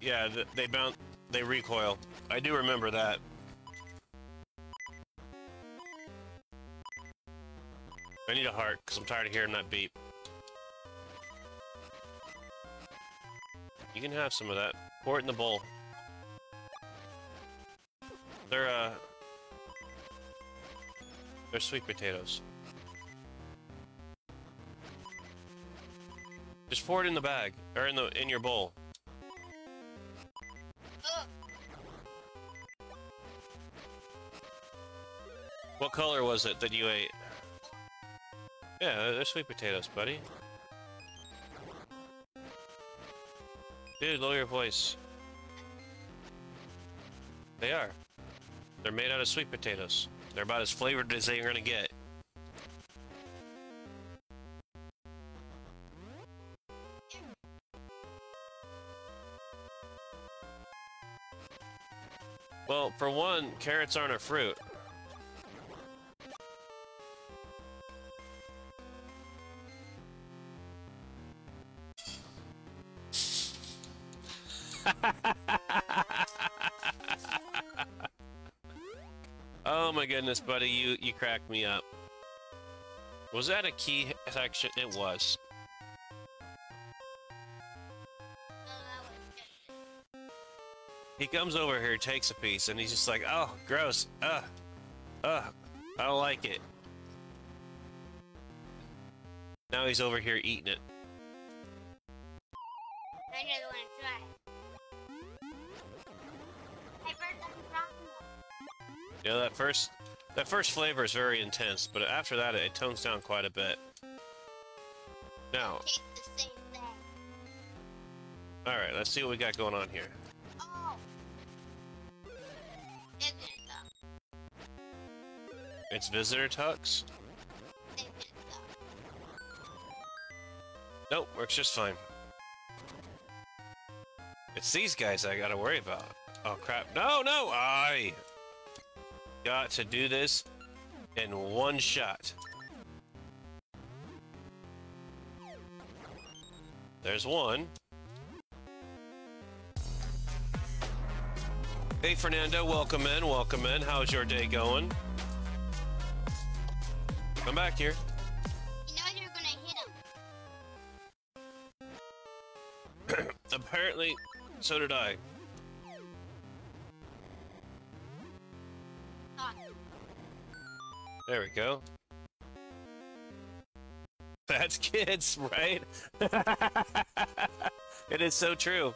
Yeah, they bounce... They recoil. I do remember that. Heart, because I'm tired of hearing that beep. You can have some of that. Pour it in the bowl. They're, uh... They're sweet potatoes. Just pour it in the bag, or in the in your bowl. What color was it that you ate? Yeah, they're sweet potatoes, buddy. Dude, lower your voice. They are. They're made out of sweet potatoes. They're about as flavored as they're gonna get. Well, for one, carrots aren't a fruit. Goodness, buddy, you you cracked me up. Was that a key section? It was. No, that was good. He comes over here, takes a piece, and he's just like, "Oh, gross. Ugh, ugh, I don't like it." Now he's over here eating it. I want to try. Hey, Bert, I'm wrong. You know that first that first flavor is very intense, but after that it tones down quite a bit. Now, Taste the same thing. all right, let's see what we got going on here. It's visitor tux. Nope, works just fine. It's these guys I gotta worry about. Oh crap! No, no! I got to do this in one shot. There's one. Hey Fernando, welcome in, welcome in. How's your day going? Come back here. You know you're gonna hit him. Apparently, so did I. There we go. That's kids, right? it is so true.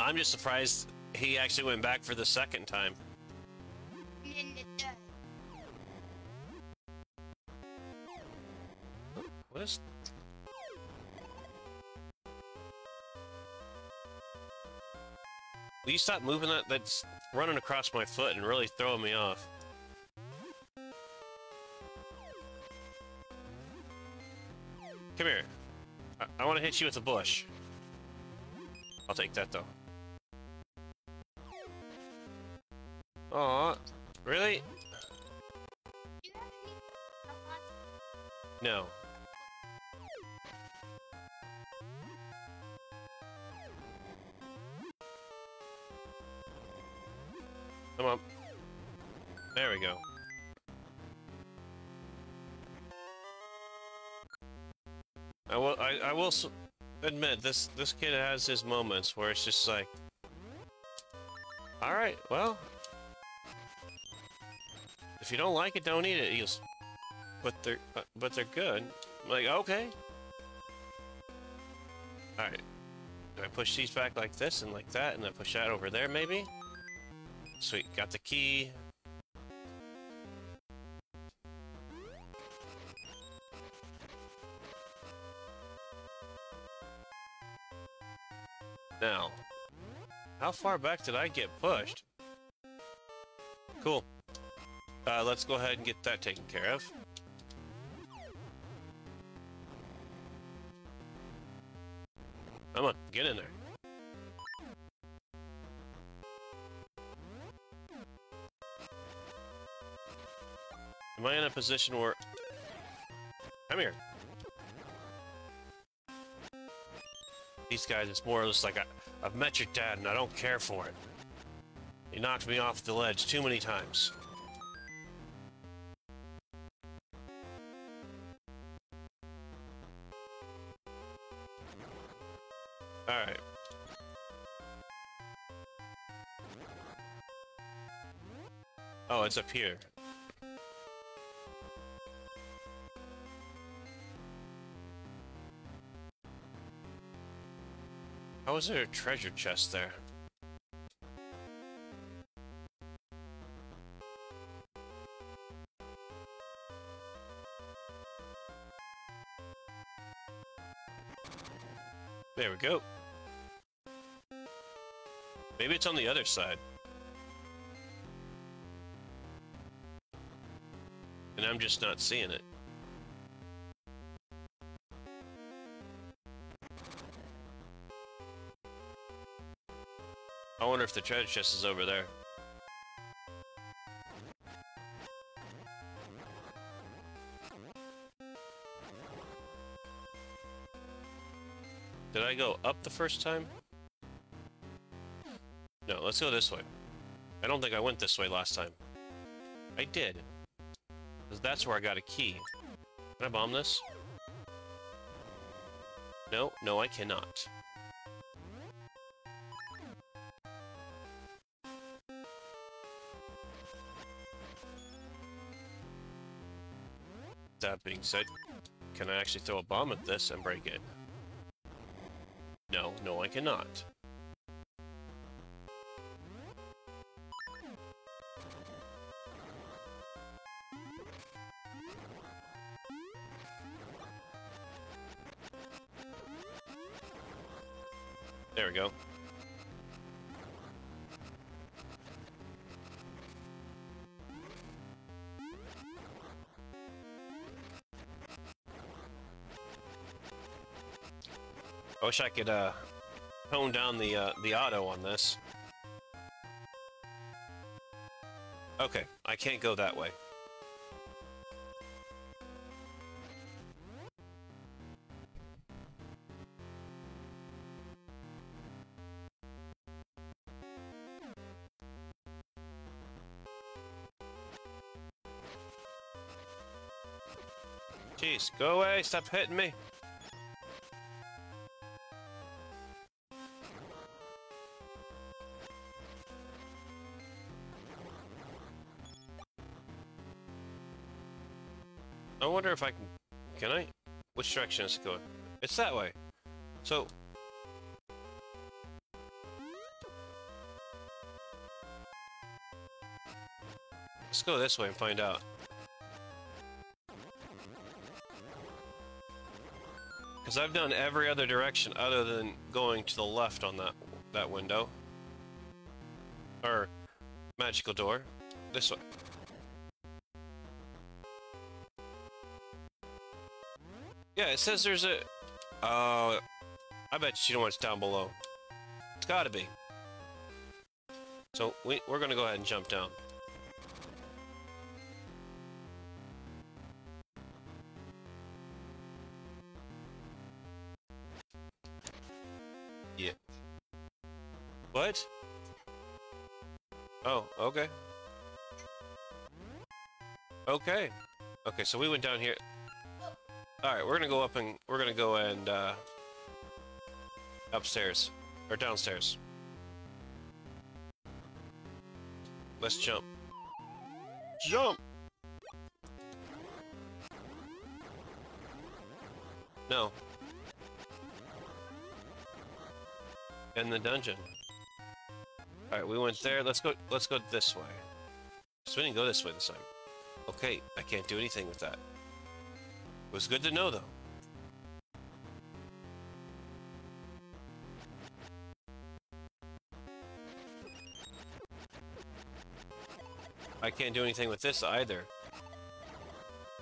I'm just surprised he actually went back for the second time. What is... Will you stop moving that? That's running across my foot and really throwing me off. Come here. I, I want to hit you with a bush. I'll take that, though. Will admit this. This kid has his moments where it's just like, all right, well, if you don't like it, don't eat it. He goes, but they're but they're good. I'm like okay. All right. Do I push these back like this and like that, and then push that over there maybe? Sweet, got the key. Far back did I get pushed? Cool. Uh, let's go ahead and get that taken care of. Come on, get in there. Am I in a position where... Come here. These guys, it's more or less like, I, I've met your dad and I don't care for it. He knocked me off the ledge too many times. Alright. Oh, it's up here. How is there a treasure chest there? There we go. Maybe it's on the other side. And I'm just not seeing it. If the treasure chest is over there. Did I go up the first time? No, let's go this way. I don't think I went this way last time. I did. Because that's where I got a key. Can I bomb this? No, no I cannot. Said, can I actually throw a bomb at this and break it? No, no I cannot. Wish I could uh, tone down the uh, the auto on this. Okay, I can't go that way. Jeez, go away, stop hitting me. wonder if I can... Can I? Which direction is it going? It's that way. So... Let's go this way and find out. Because I've done every other direction other than going to the left on that, that window. Or magical door. This way. Yeah, it says there's a... Oh, I bet you know what's down below. It's gotta be. So we, we're gonna go ahead and jump down. Yeah. What? Oh, okay. Okay. Okay, so we went down here. Alright, we're gonna go up and we're gonna go and uh upstairs. Or downstairs. Let's jump. Jump! No. In the dungeon. Alright, we went there. Let's go let's go this way. So we didn't go this way this time. Okay, I can't do anything with that. Was good to know though. I can't do anything with this either.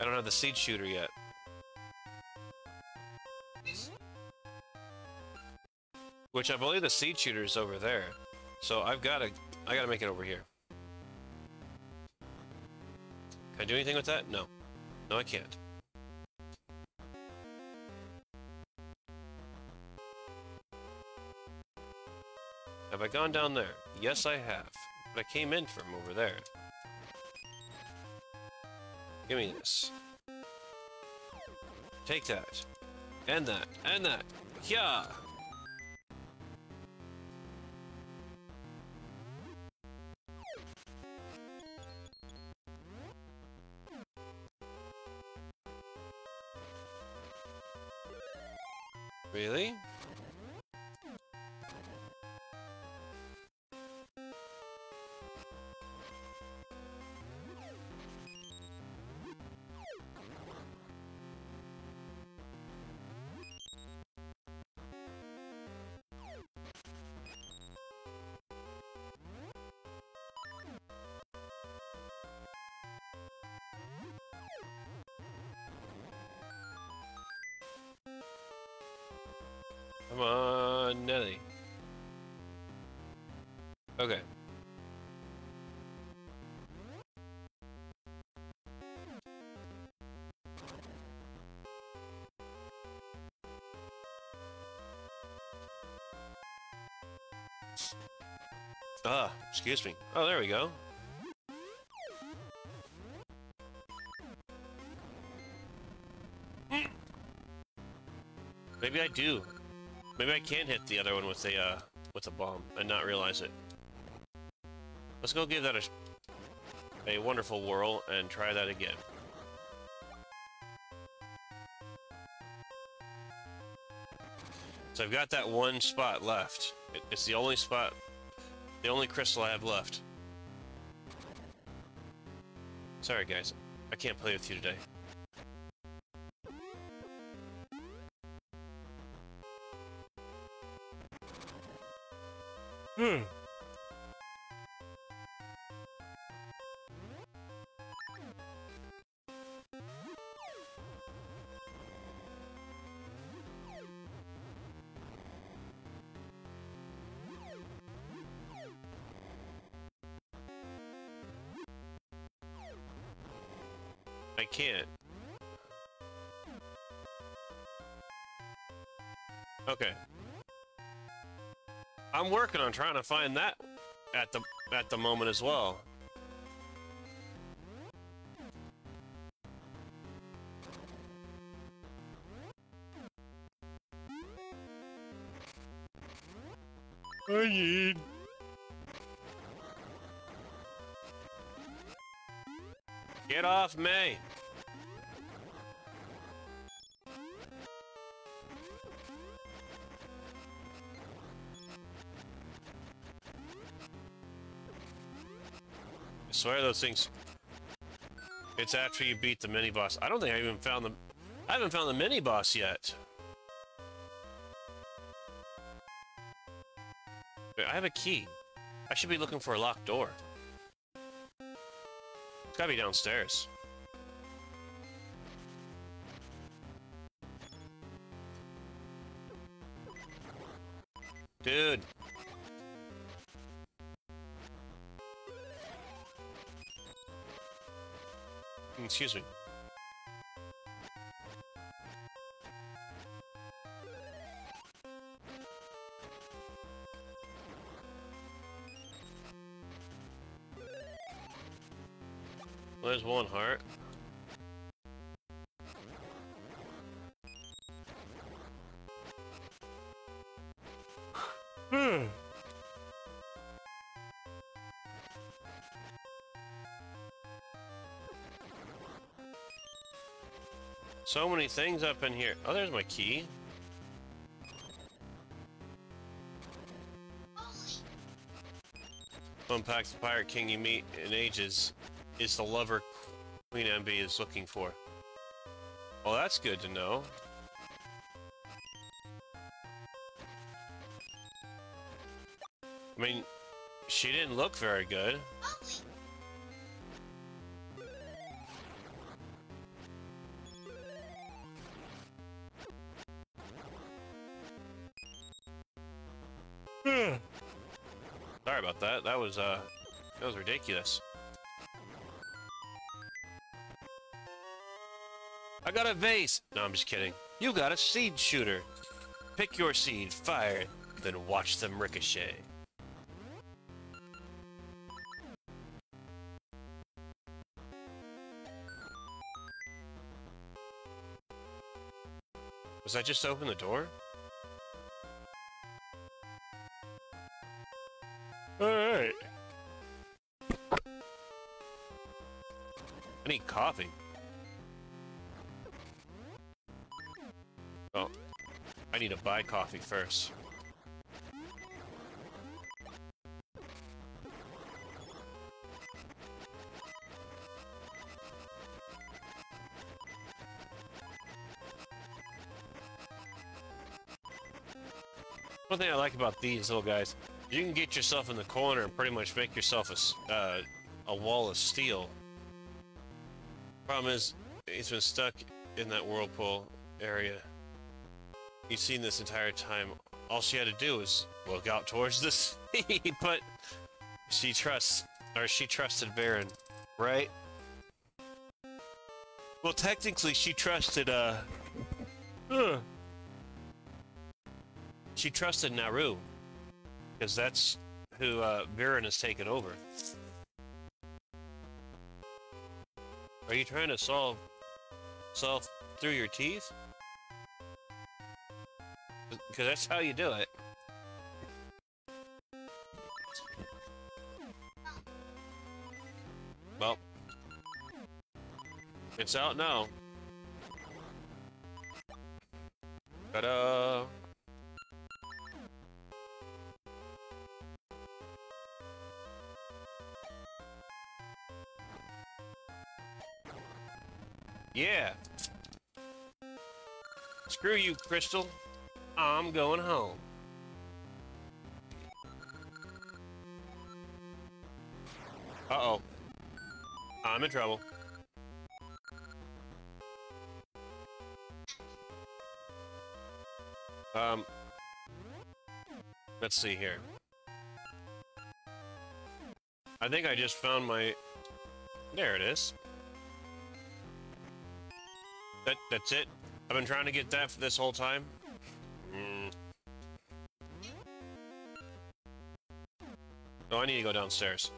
I don't have the seed shooter yet. Which I believe the seed shooter is over there. So I've got to, I got to make it over here. Can I do anything with that? No. No, I can't. I gone down there? Yes, I have. But I came in from over there. Give me this. Take that. And that. And that. Yeah! Okay. Ah, excuse me. Oh, there we go. Maybe I do. Maybe I can hit the other one with a uh, with a bomb and not realize it. Let's go give that a a wonderful whirl and try that again. So I've got that one spot left. It, it's the only spot, the only crystal I have left. Sorry guys, I can't play with you today. Can't. Okay. I'm working on trying to find that at the at the moment as well. I need. Get off me! Swear those things It's after you beat the mini boss. I don't think I even found the. I haven't found the mini boss yet. Wait, I have a key. I should be looking for a locked door. It's gotta be downstairs. Dude. Excuse me. There's one heart. So many things up in here. Oh, there's my key. Unpacks the pirate king you meet in ages is the lover Queen Ambi is looking for. Well, that's good to know. I mean, she didn't look very good. Ridiculous. I got a vase. No, I'm just kidding. You got a seed shooter. Pick your seed, fire, then watch them ricochet. Was I just open the door? Need. Oh. I need to buy coffee first. One thing I like about these little guys, you can get yourself in the corner and pretty much make yourself a, uh, a wall of steel. Problem is, he's been stuck in that whirlpool area. You've seen this entire time. All she had to do was look out towards the sea, but she trusts, or she trusted Veran, right? Well, technically, she trusted, uh, she trusted Nayru, because that's who uh, Veran has taken over. Are you trying to solve solve through your teeth? Because that's how you do it. Well, it's out now. Ta-da! Yeah. Screw you, Crystal. I'm going home. Uh-oh. I'm in trouble. Um, let's see here. I think I just found my... There it is. That, that's it? I've been trying to get that for this whole time? Mm. Oh, I need to go downstairs.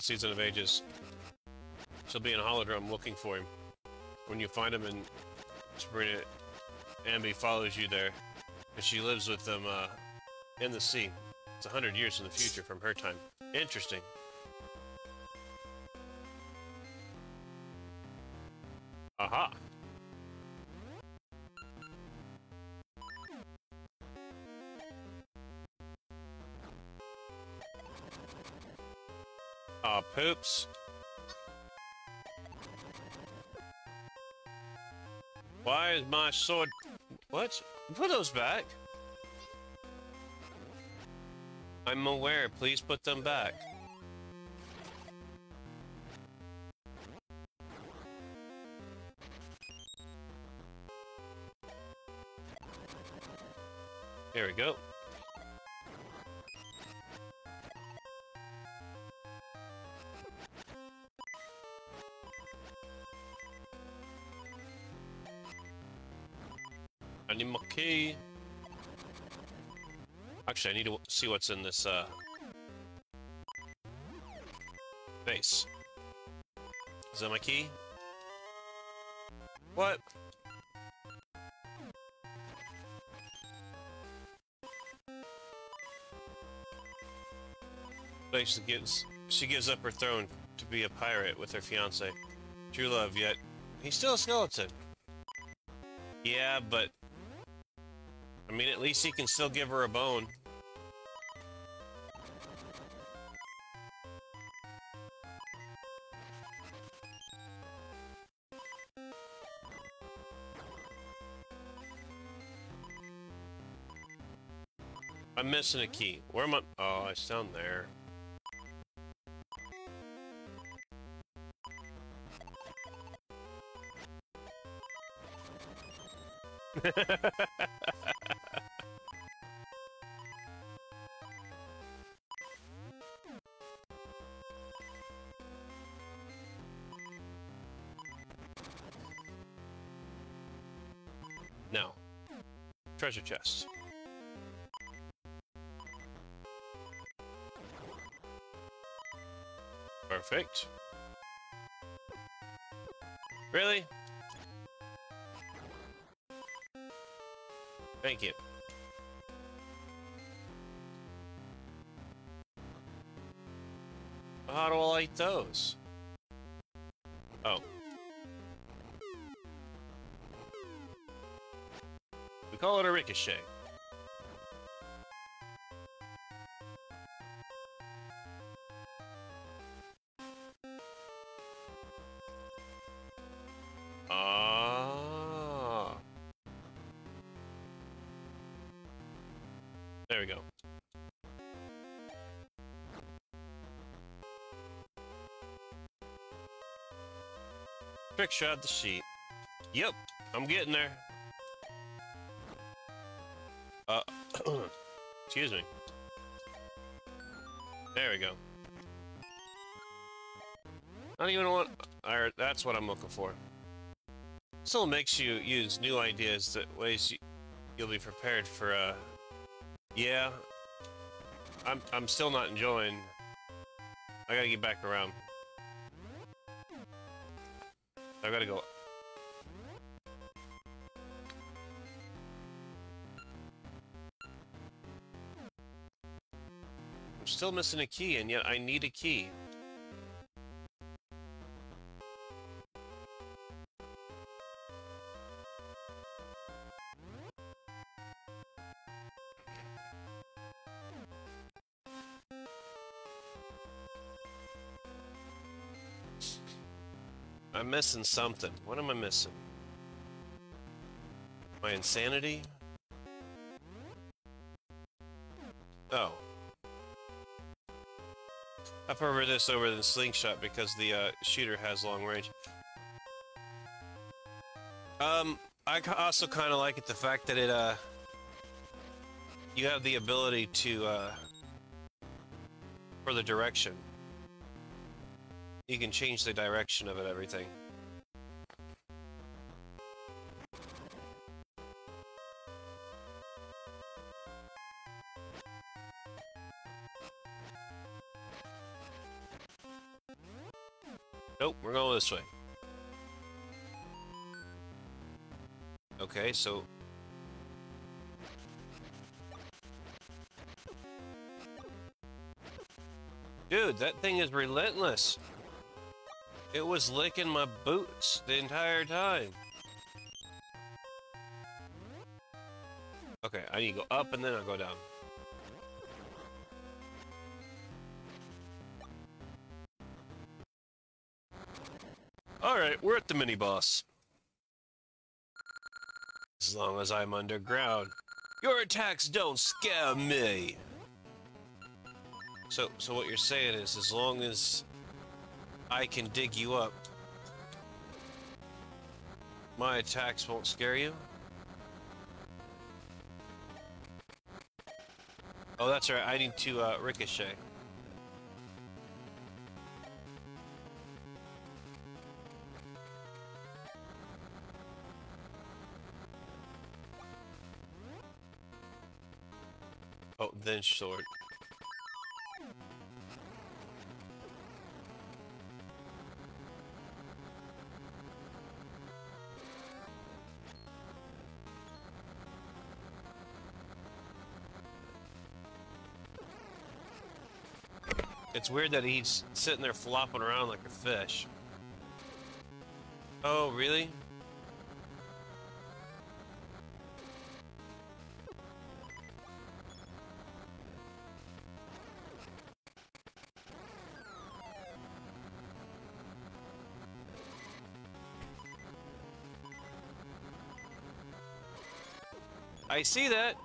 Season of Ages. She'll be in a Holodrum looking for him. When you find him in Subrosia, Ambi follows you there, and she lives with them uh, in the sea. It's a hundred years in the future from her time. Interesting. Why is my sword... What? Put those back. I'm aware. Please put them back. There we go. Actually, I need to see what's in this, uh... Base. Is that my key? What? She gives, she gives up her throne to be a pirate with her fiance. True love, yet he's still a skeleton. Yeah, but I mean, at least he can still give her a bone. I'm missing a key. Where am I? Oh, it's down there. now, treasure chest. Perfect. Really? Thank you. How do I light those? Oh. We call it a ricochet. Trick shot the sheet. Yep, I'm getting there. Uh, excuse me. There we go. I don't even want. That's what I'm looking for. Still makes you use new ideas that ways you, you'll be prepared for. Uh, yeah. I'm I'm still not enjoying. I gotta get back around. Gotta go. I'm still missing a key, and yet I need a key. Missing something. What am I missing? My insanity? Oh. I prefer this over the slingshot because the uh, shooter has long range. Um, I also kind of like it the fact that it uh, you have the ability to uh, for the direction. You can change the direction of it, everything. Okay, so... Dude, that thing is relentless. It was licking my boots the entire time. Okay, I need to go up and then I'll go down. We're at the mini boss. As long as I'm underground. Your attacks don't scare me! So, so what you're saying is, as long as I can dig you up, my attacks won't scare you? Oh, that's right. I need to uh, ricochet. Then sword. It's weird that he's sitting there flopping around like a fish. Oh, really? I see that.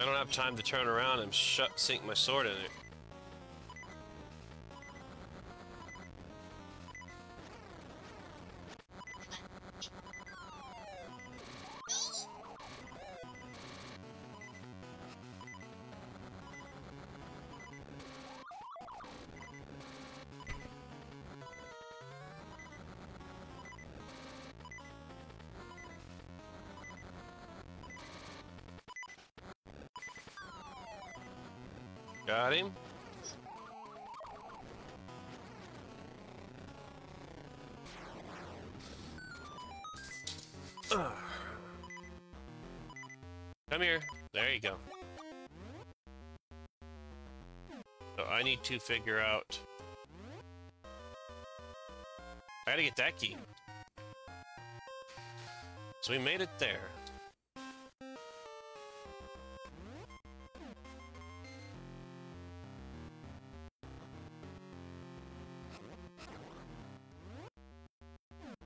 I don't have time to turn around and shut sink my sword in it. Come here. There you go. So I need to figure out... I gotta get that key. So we made it there.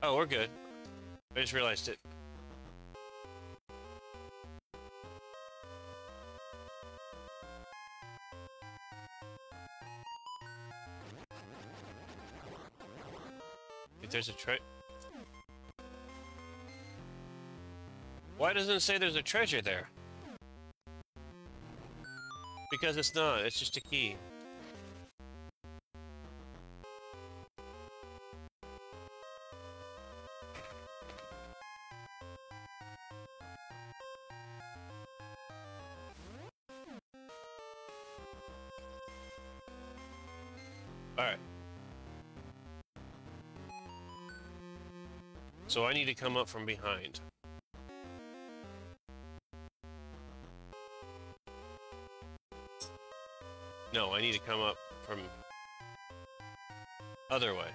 Oh, we're good. I just realized it. There's a tre- Why doesn't it say there's a treasure there? Because it's not, it's just a key. So I need to come up from behind. No, I need to come up from other way.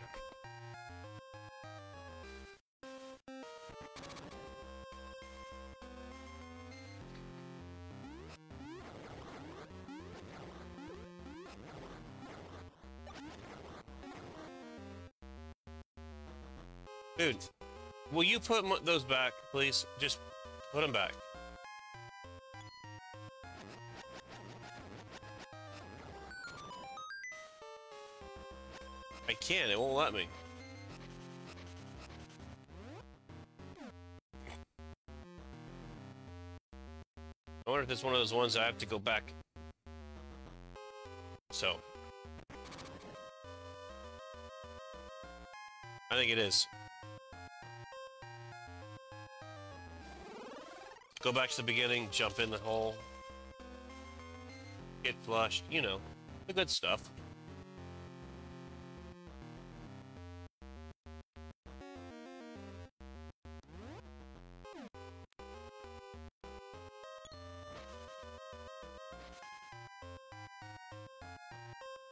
You put those back, please? Just put them back. I can't, it won't let me. I wonder if it's one of those ones I have to go back. So. I think it is. Go back to the beginning, jump in the hole, get flushed, you know, the good stuff.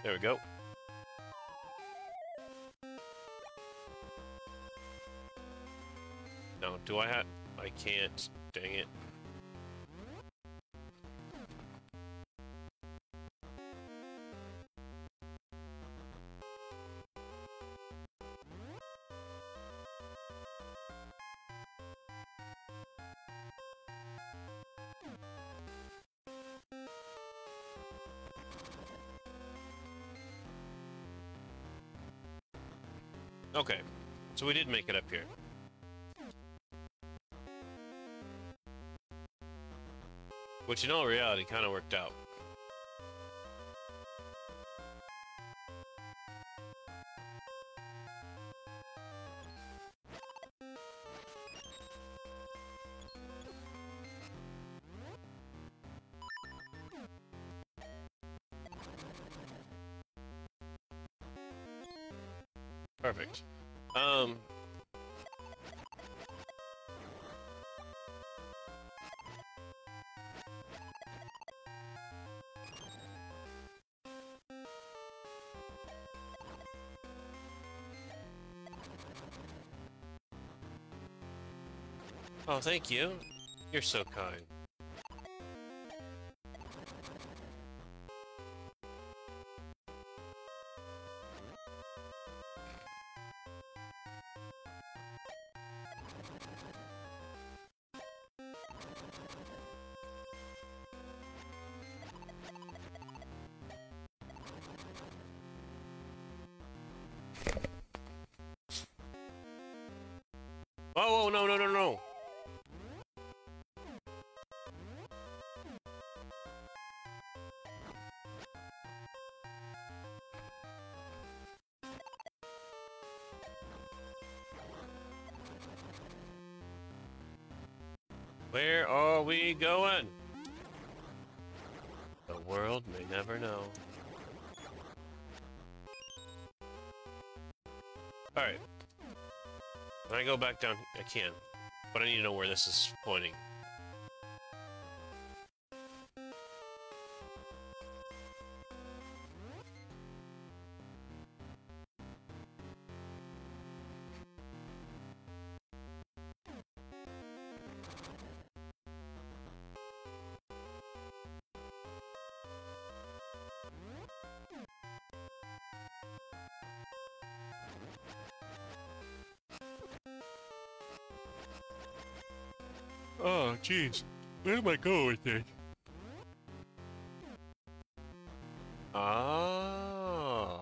There we go. No, do I have... I can't. Dang it. So we did make it up here. Which in all reality kind of worked out. Oh, thank you. You're so kind. Where are we going? The world may never know. Alright. When I go back down, I can. But I need to know where this is pointing. Jeez. Where am I going with this? Ah.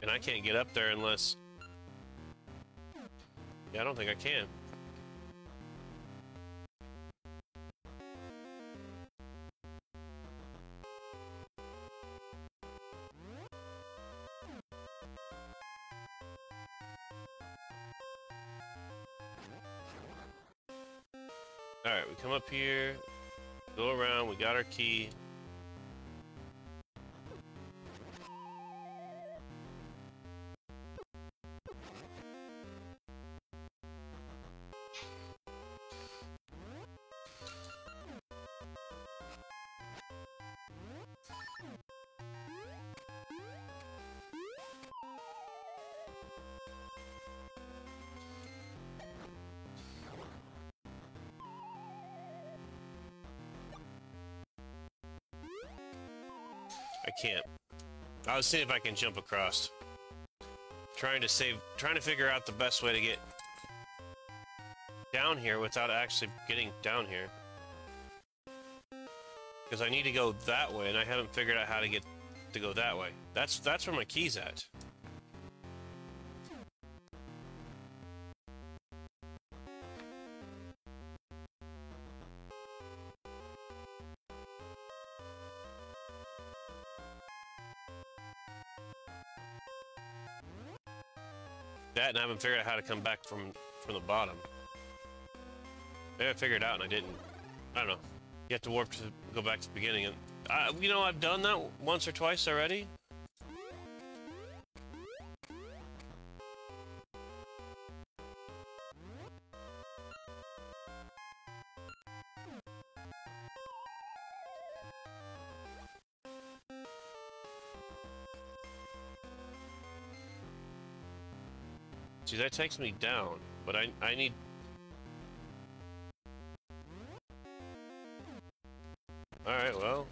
And I can't get up there unless... Yeah, I don't think I can. Up here, go around, we got our key. I was seeing if I can jump across. Trying to save, trying to figure out the best way to get down here without actually getting down here. Because I need to go that way, and I haven't figured out how to get to go that way. That's that's where my key's at. Haven't figured out how to come back from from the bottom. Maybe I figured it out and I didn't. I don't know. You have to warp to go back to the beginning. And I, you know, I've done that once or twice already. See, that takes me down, but I, I need... Alright, well...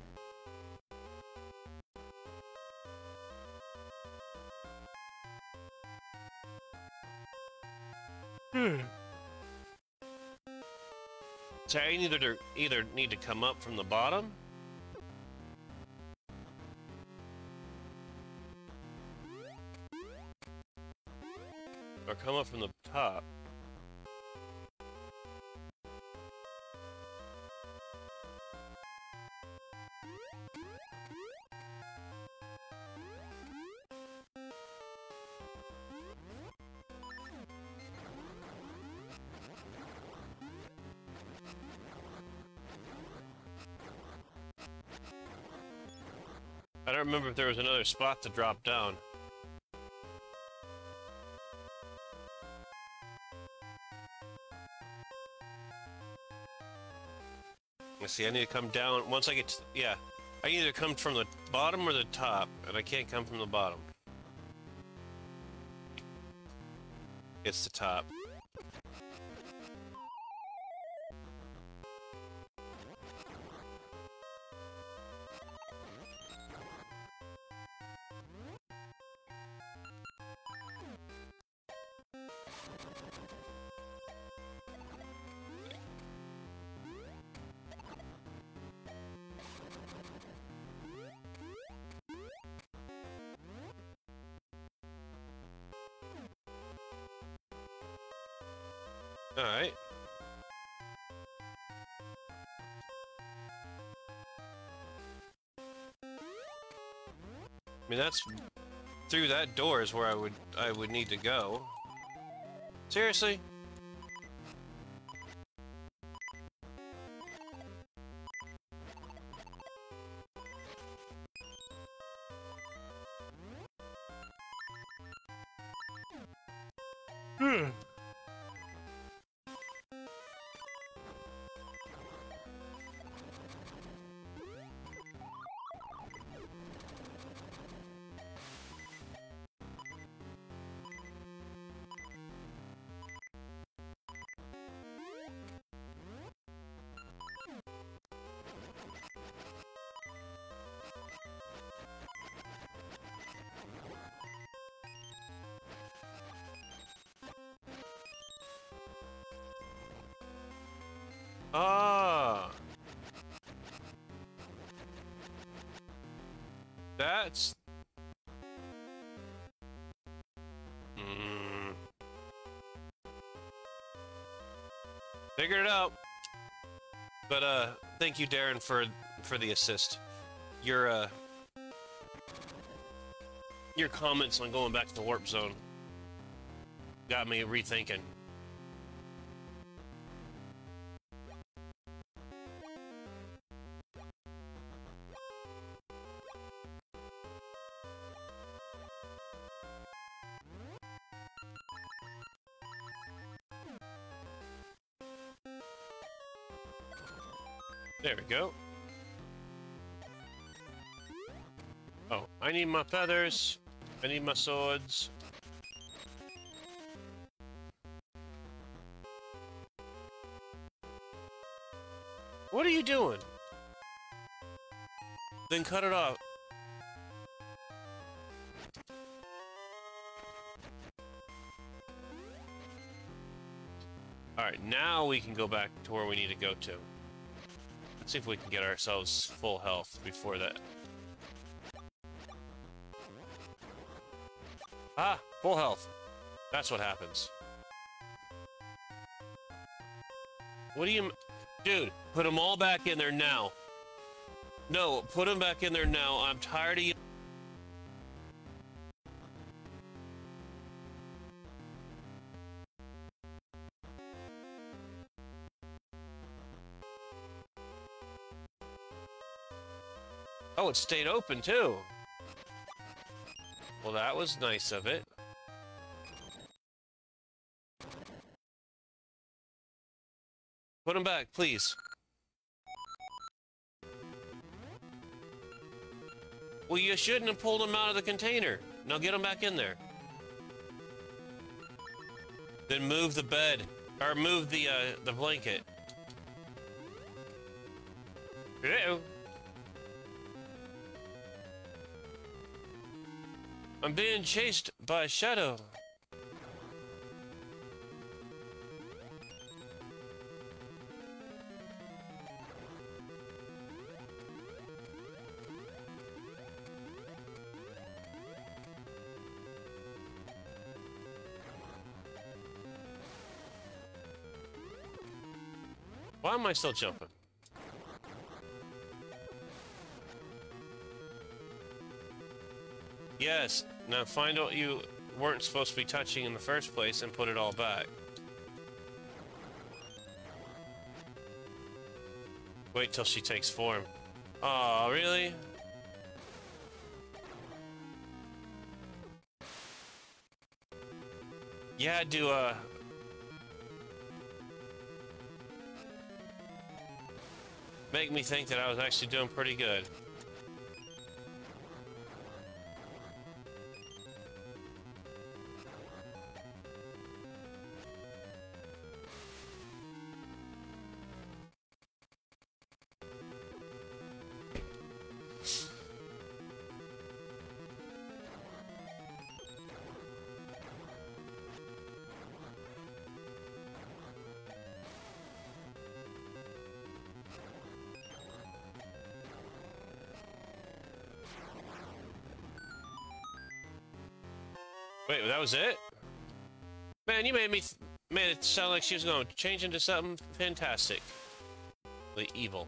Hmm. So I either either need to come up from the bottom from the top. I don't remember if there was another spot to drop down. See, I need to come down. Once I get to, yeah. I either come from the bottom or the top, and I can't come from the bottom. It's the top. Mean, that's through that door is where I would I would need to go. Seriously? Figured it out. But, uh, thank you, Darren, for for the assist. Your, uh... Your comments on going back to the warp zone got me rethinking. There we go. Oh, I need my feathers. I need my swords. What are you doing? Then cut it off. Alright, now we can go back to where we need to go to. Let's see if we can get ourselves full health before that. Ah, full health. That's what happens. What do you... Dude, put them all back in there now. No, put them back in there now. I'm tired of you... it stayed open too. Well, that was nice of it. Put him back, please. Well, you shouldn't have pulled him out of the container. Now get him back in there. Then move the bed, or move the uh, the blanket. Hello. I'm being chased by shadow. Why am I still jumping? Yes, now find what you weren't supposed to be touching in the first place and put it all back. Wait till she takes form. Aw, really? You had to, uh... Make me think that I was actually doing pretty good. Wait, that was it? Man, you made me made it sound like she was going to change into something fantastic. The evil.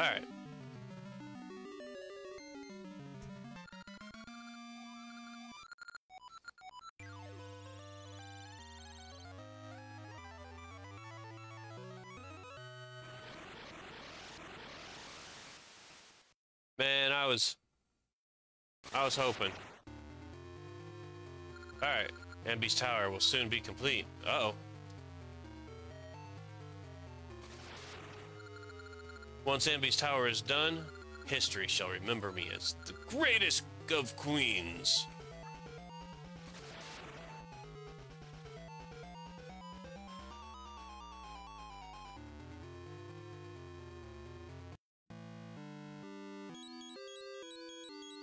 Alright. Man, I was... I was hoping. Alright, Ambi's tower will soon be complete. Uh-oh. Once Ambi's tower is done, history shall remember me as the greatest of queens.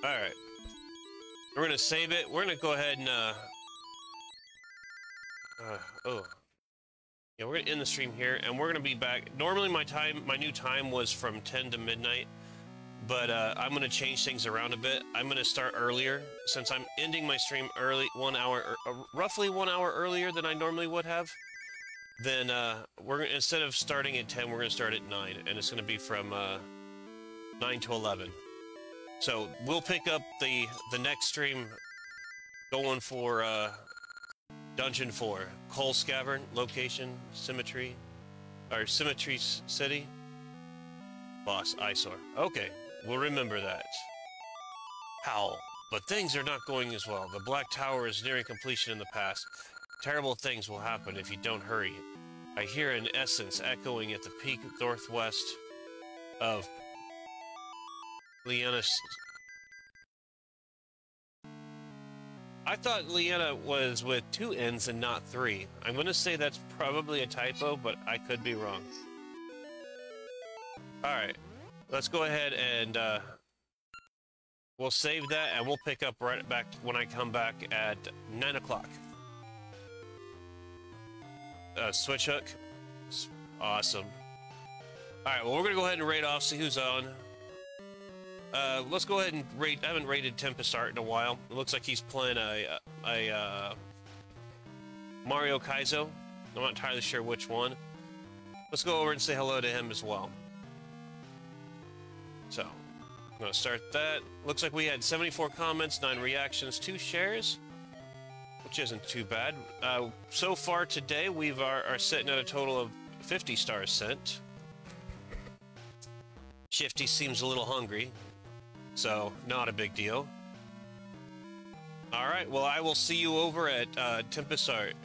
Alright. We're gonna save it. We're gonna go ahead and, uh... uh oh. Yeah, we're gonna end the stream here, and we're gonna be back. Normally my time, my new time was from 10 to midnight, but uh, I'm gonna change things around a bit. I'm gonna start earlier, since I'm ending my stream early, one hour, uh, roughly one hour earlier than I normally would have. Then uh, we're instead of starting at 10, we're gonna start at 9, and it's gonna be from uh, 9 to 11. So we'll pick up the the next stream going for uh, Dungeon 4. Coal Scavern, location, Symmetry, or Symmetry City. Boss, Eyesoar. Okay, we'll remember that. Howl. But things are not going as well. The Black Tower is nearing completion in the past. Terrible things will happen if you don't hurry. I hear an essence echoing at the peak northwest of Lynna. I thought Lynna was with two N's and not three. I'm gonna say that's probably a typo, but I could be wrong. Alright, let's go ahead and uh, we'll save that and we'll pick up right back when I come back at 9 o'clock. Uh, switch hook. Awesome. Alright, well we're gonna go ahead and raid off, see who's on. Uh, let's go ahead and rate. I haven't rated Tempest Art in a while. It looks like he's playing a, a, a uh, Mario Kaizo. I'm not entirely sure which one. Let's go over and say hello to him as well. So, I'm to start that. Looks like we had 74 comments, 9 reactions, 2 shares, which isn't too bad. Uh, so far today, we are, are sitting at a total of 50 stars sent. Shifty seems a little hungry, so, not a big deal. Alright, well, I will see you over at uh, Tempest Art.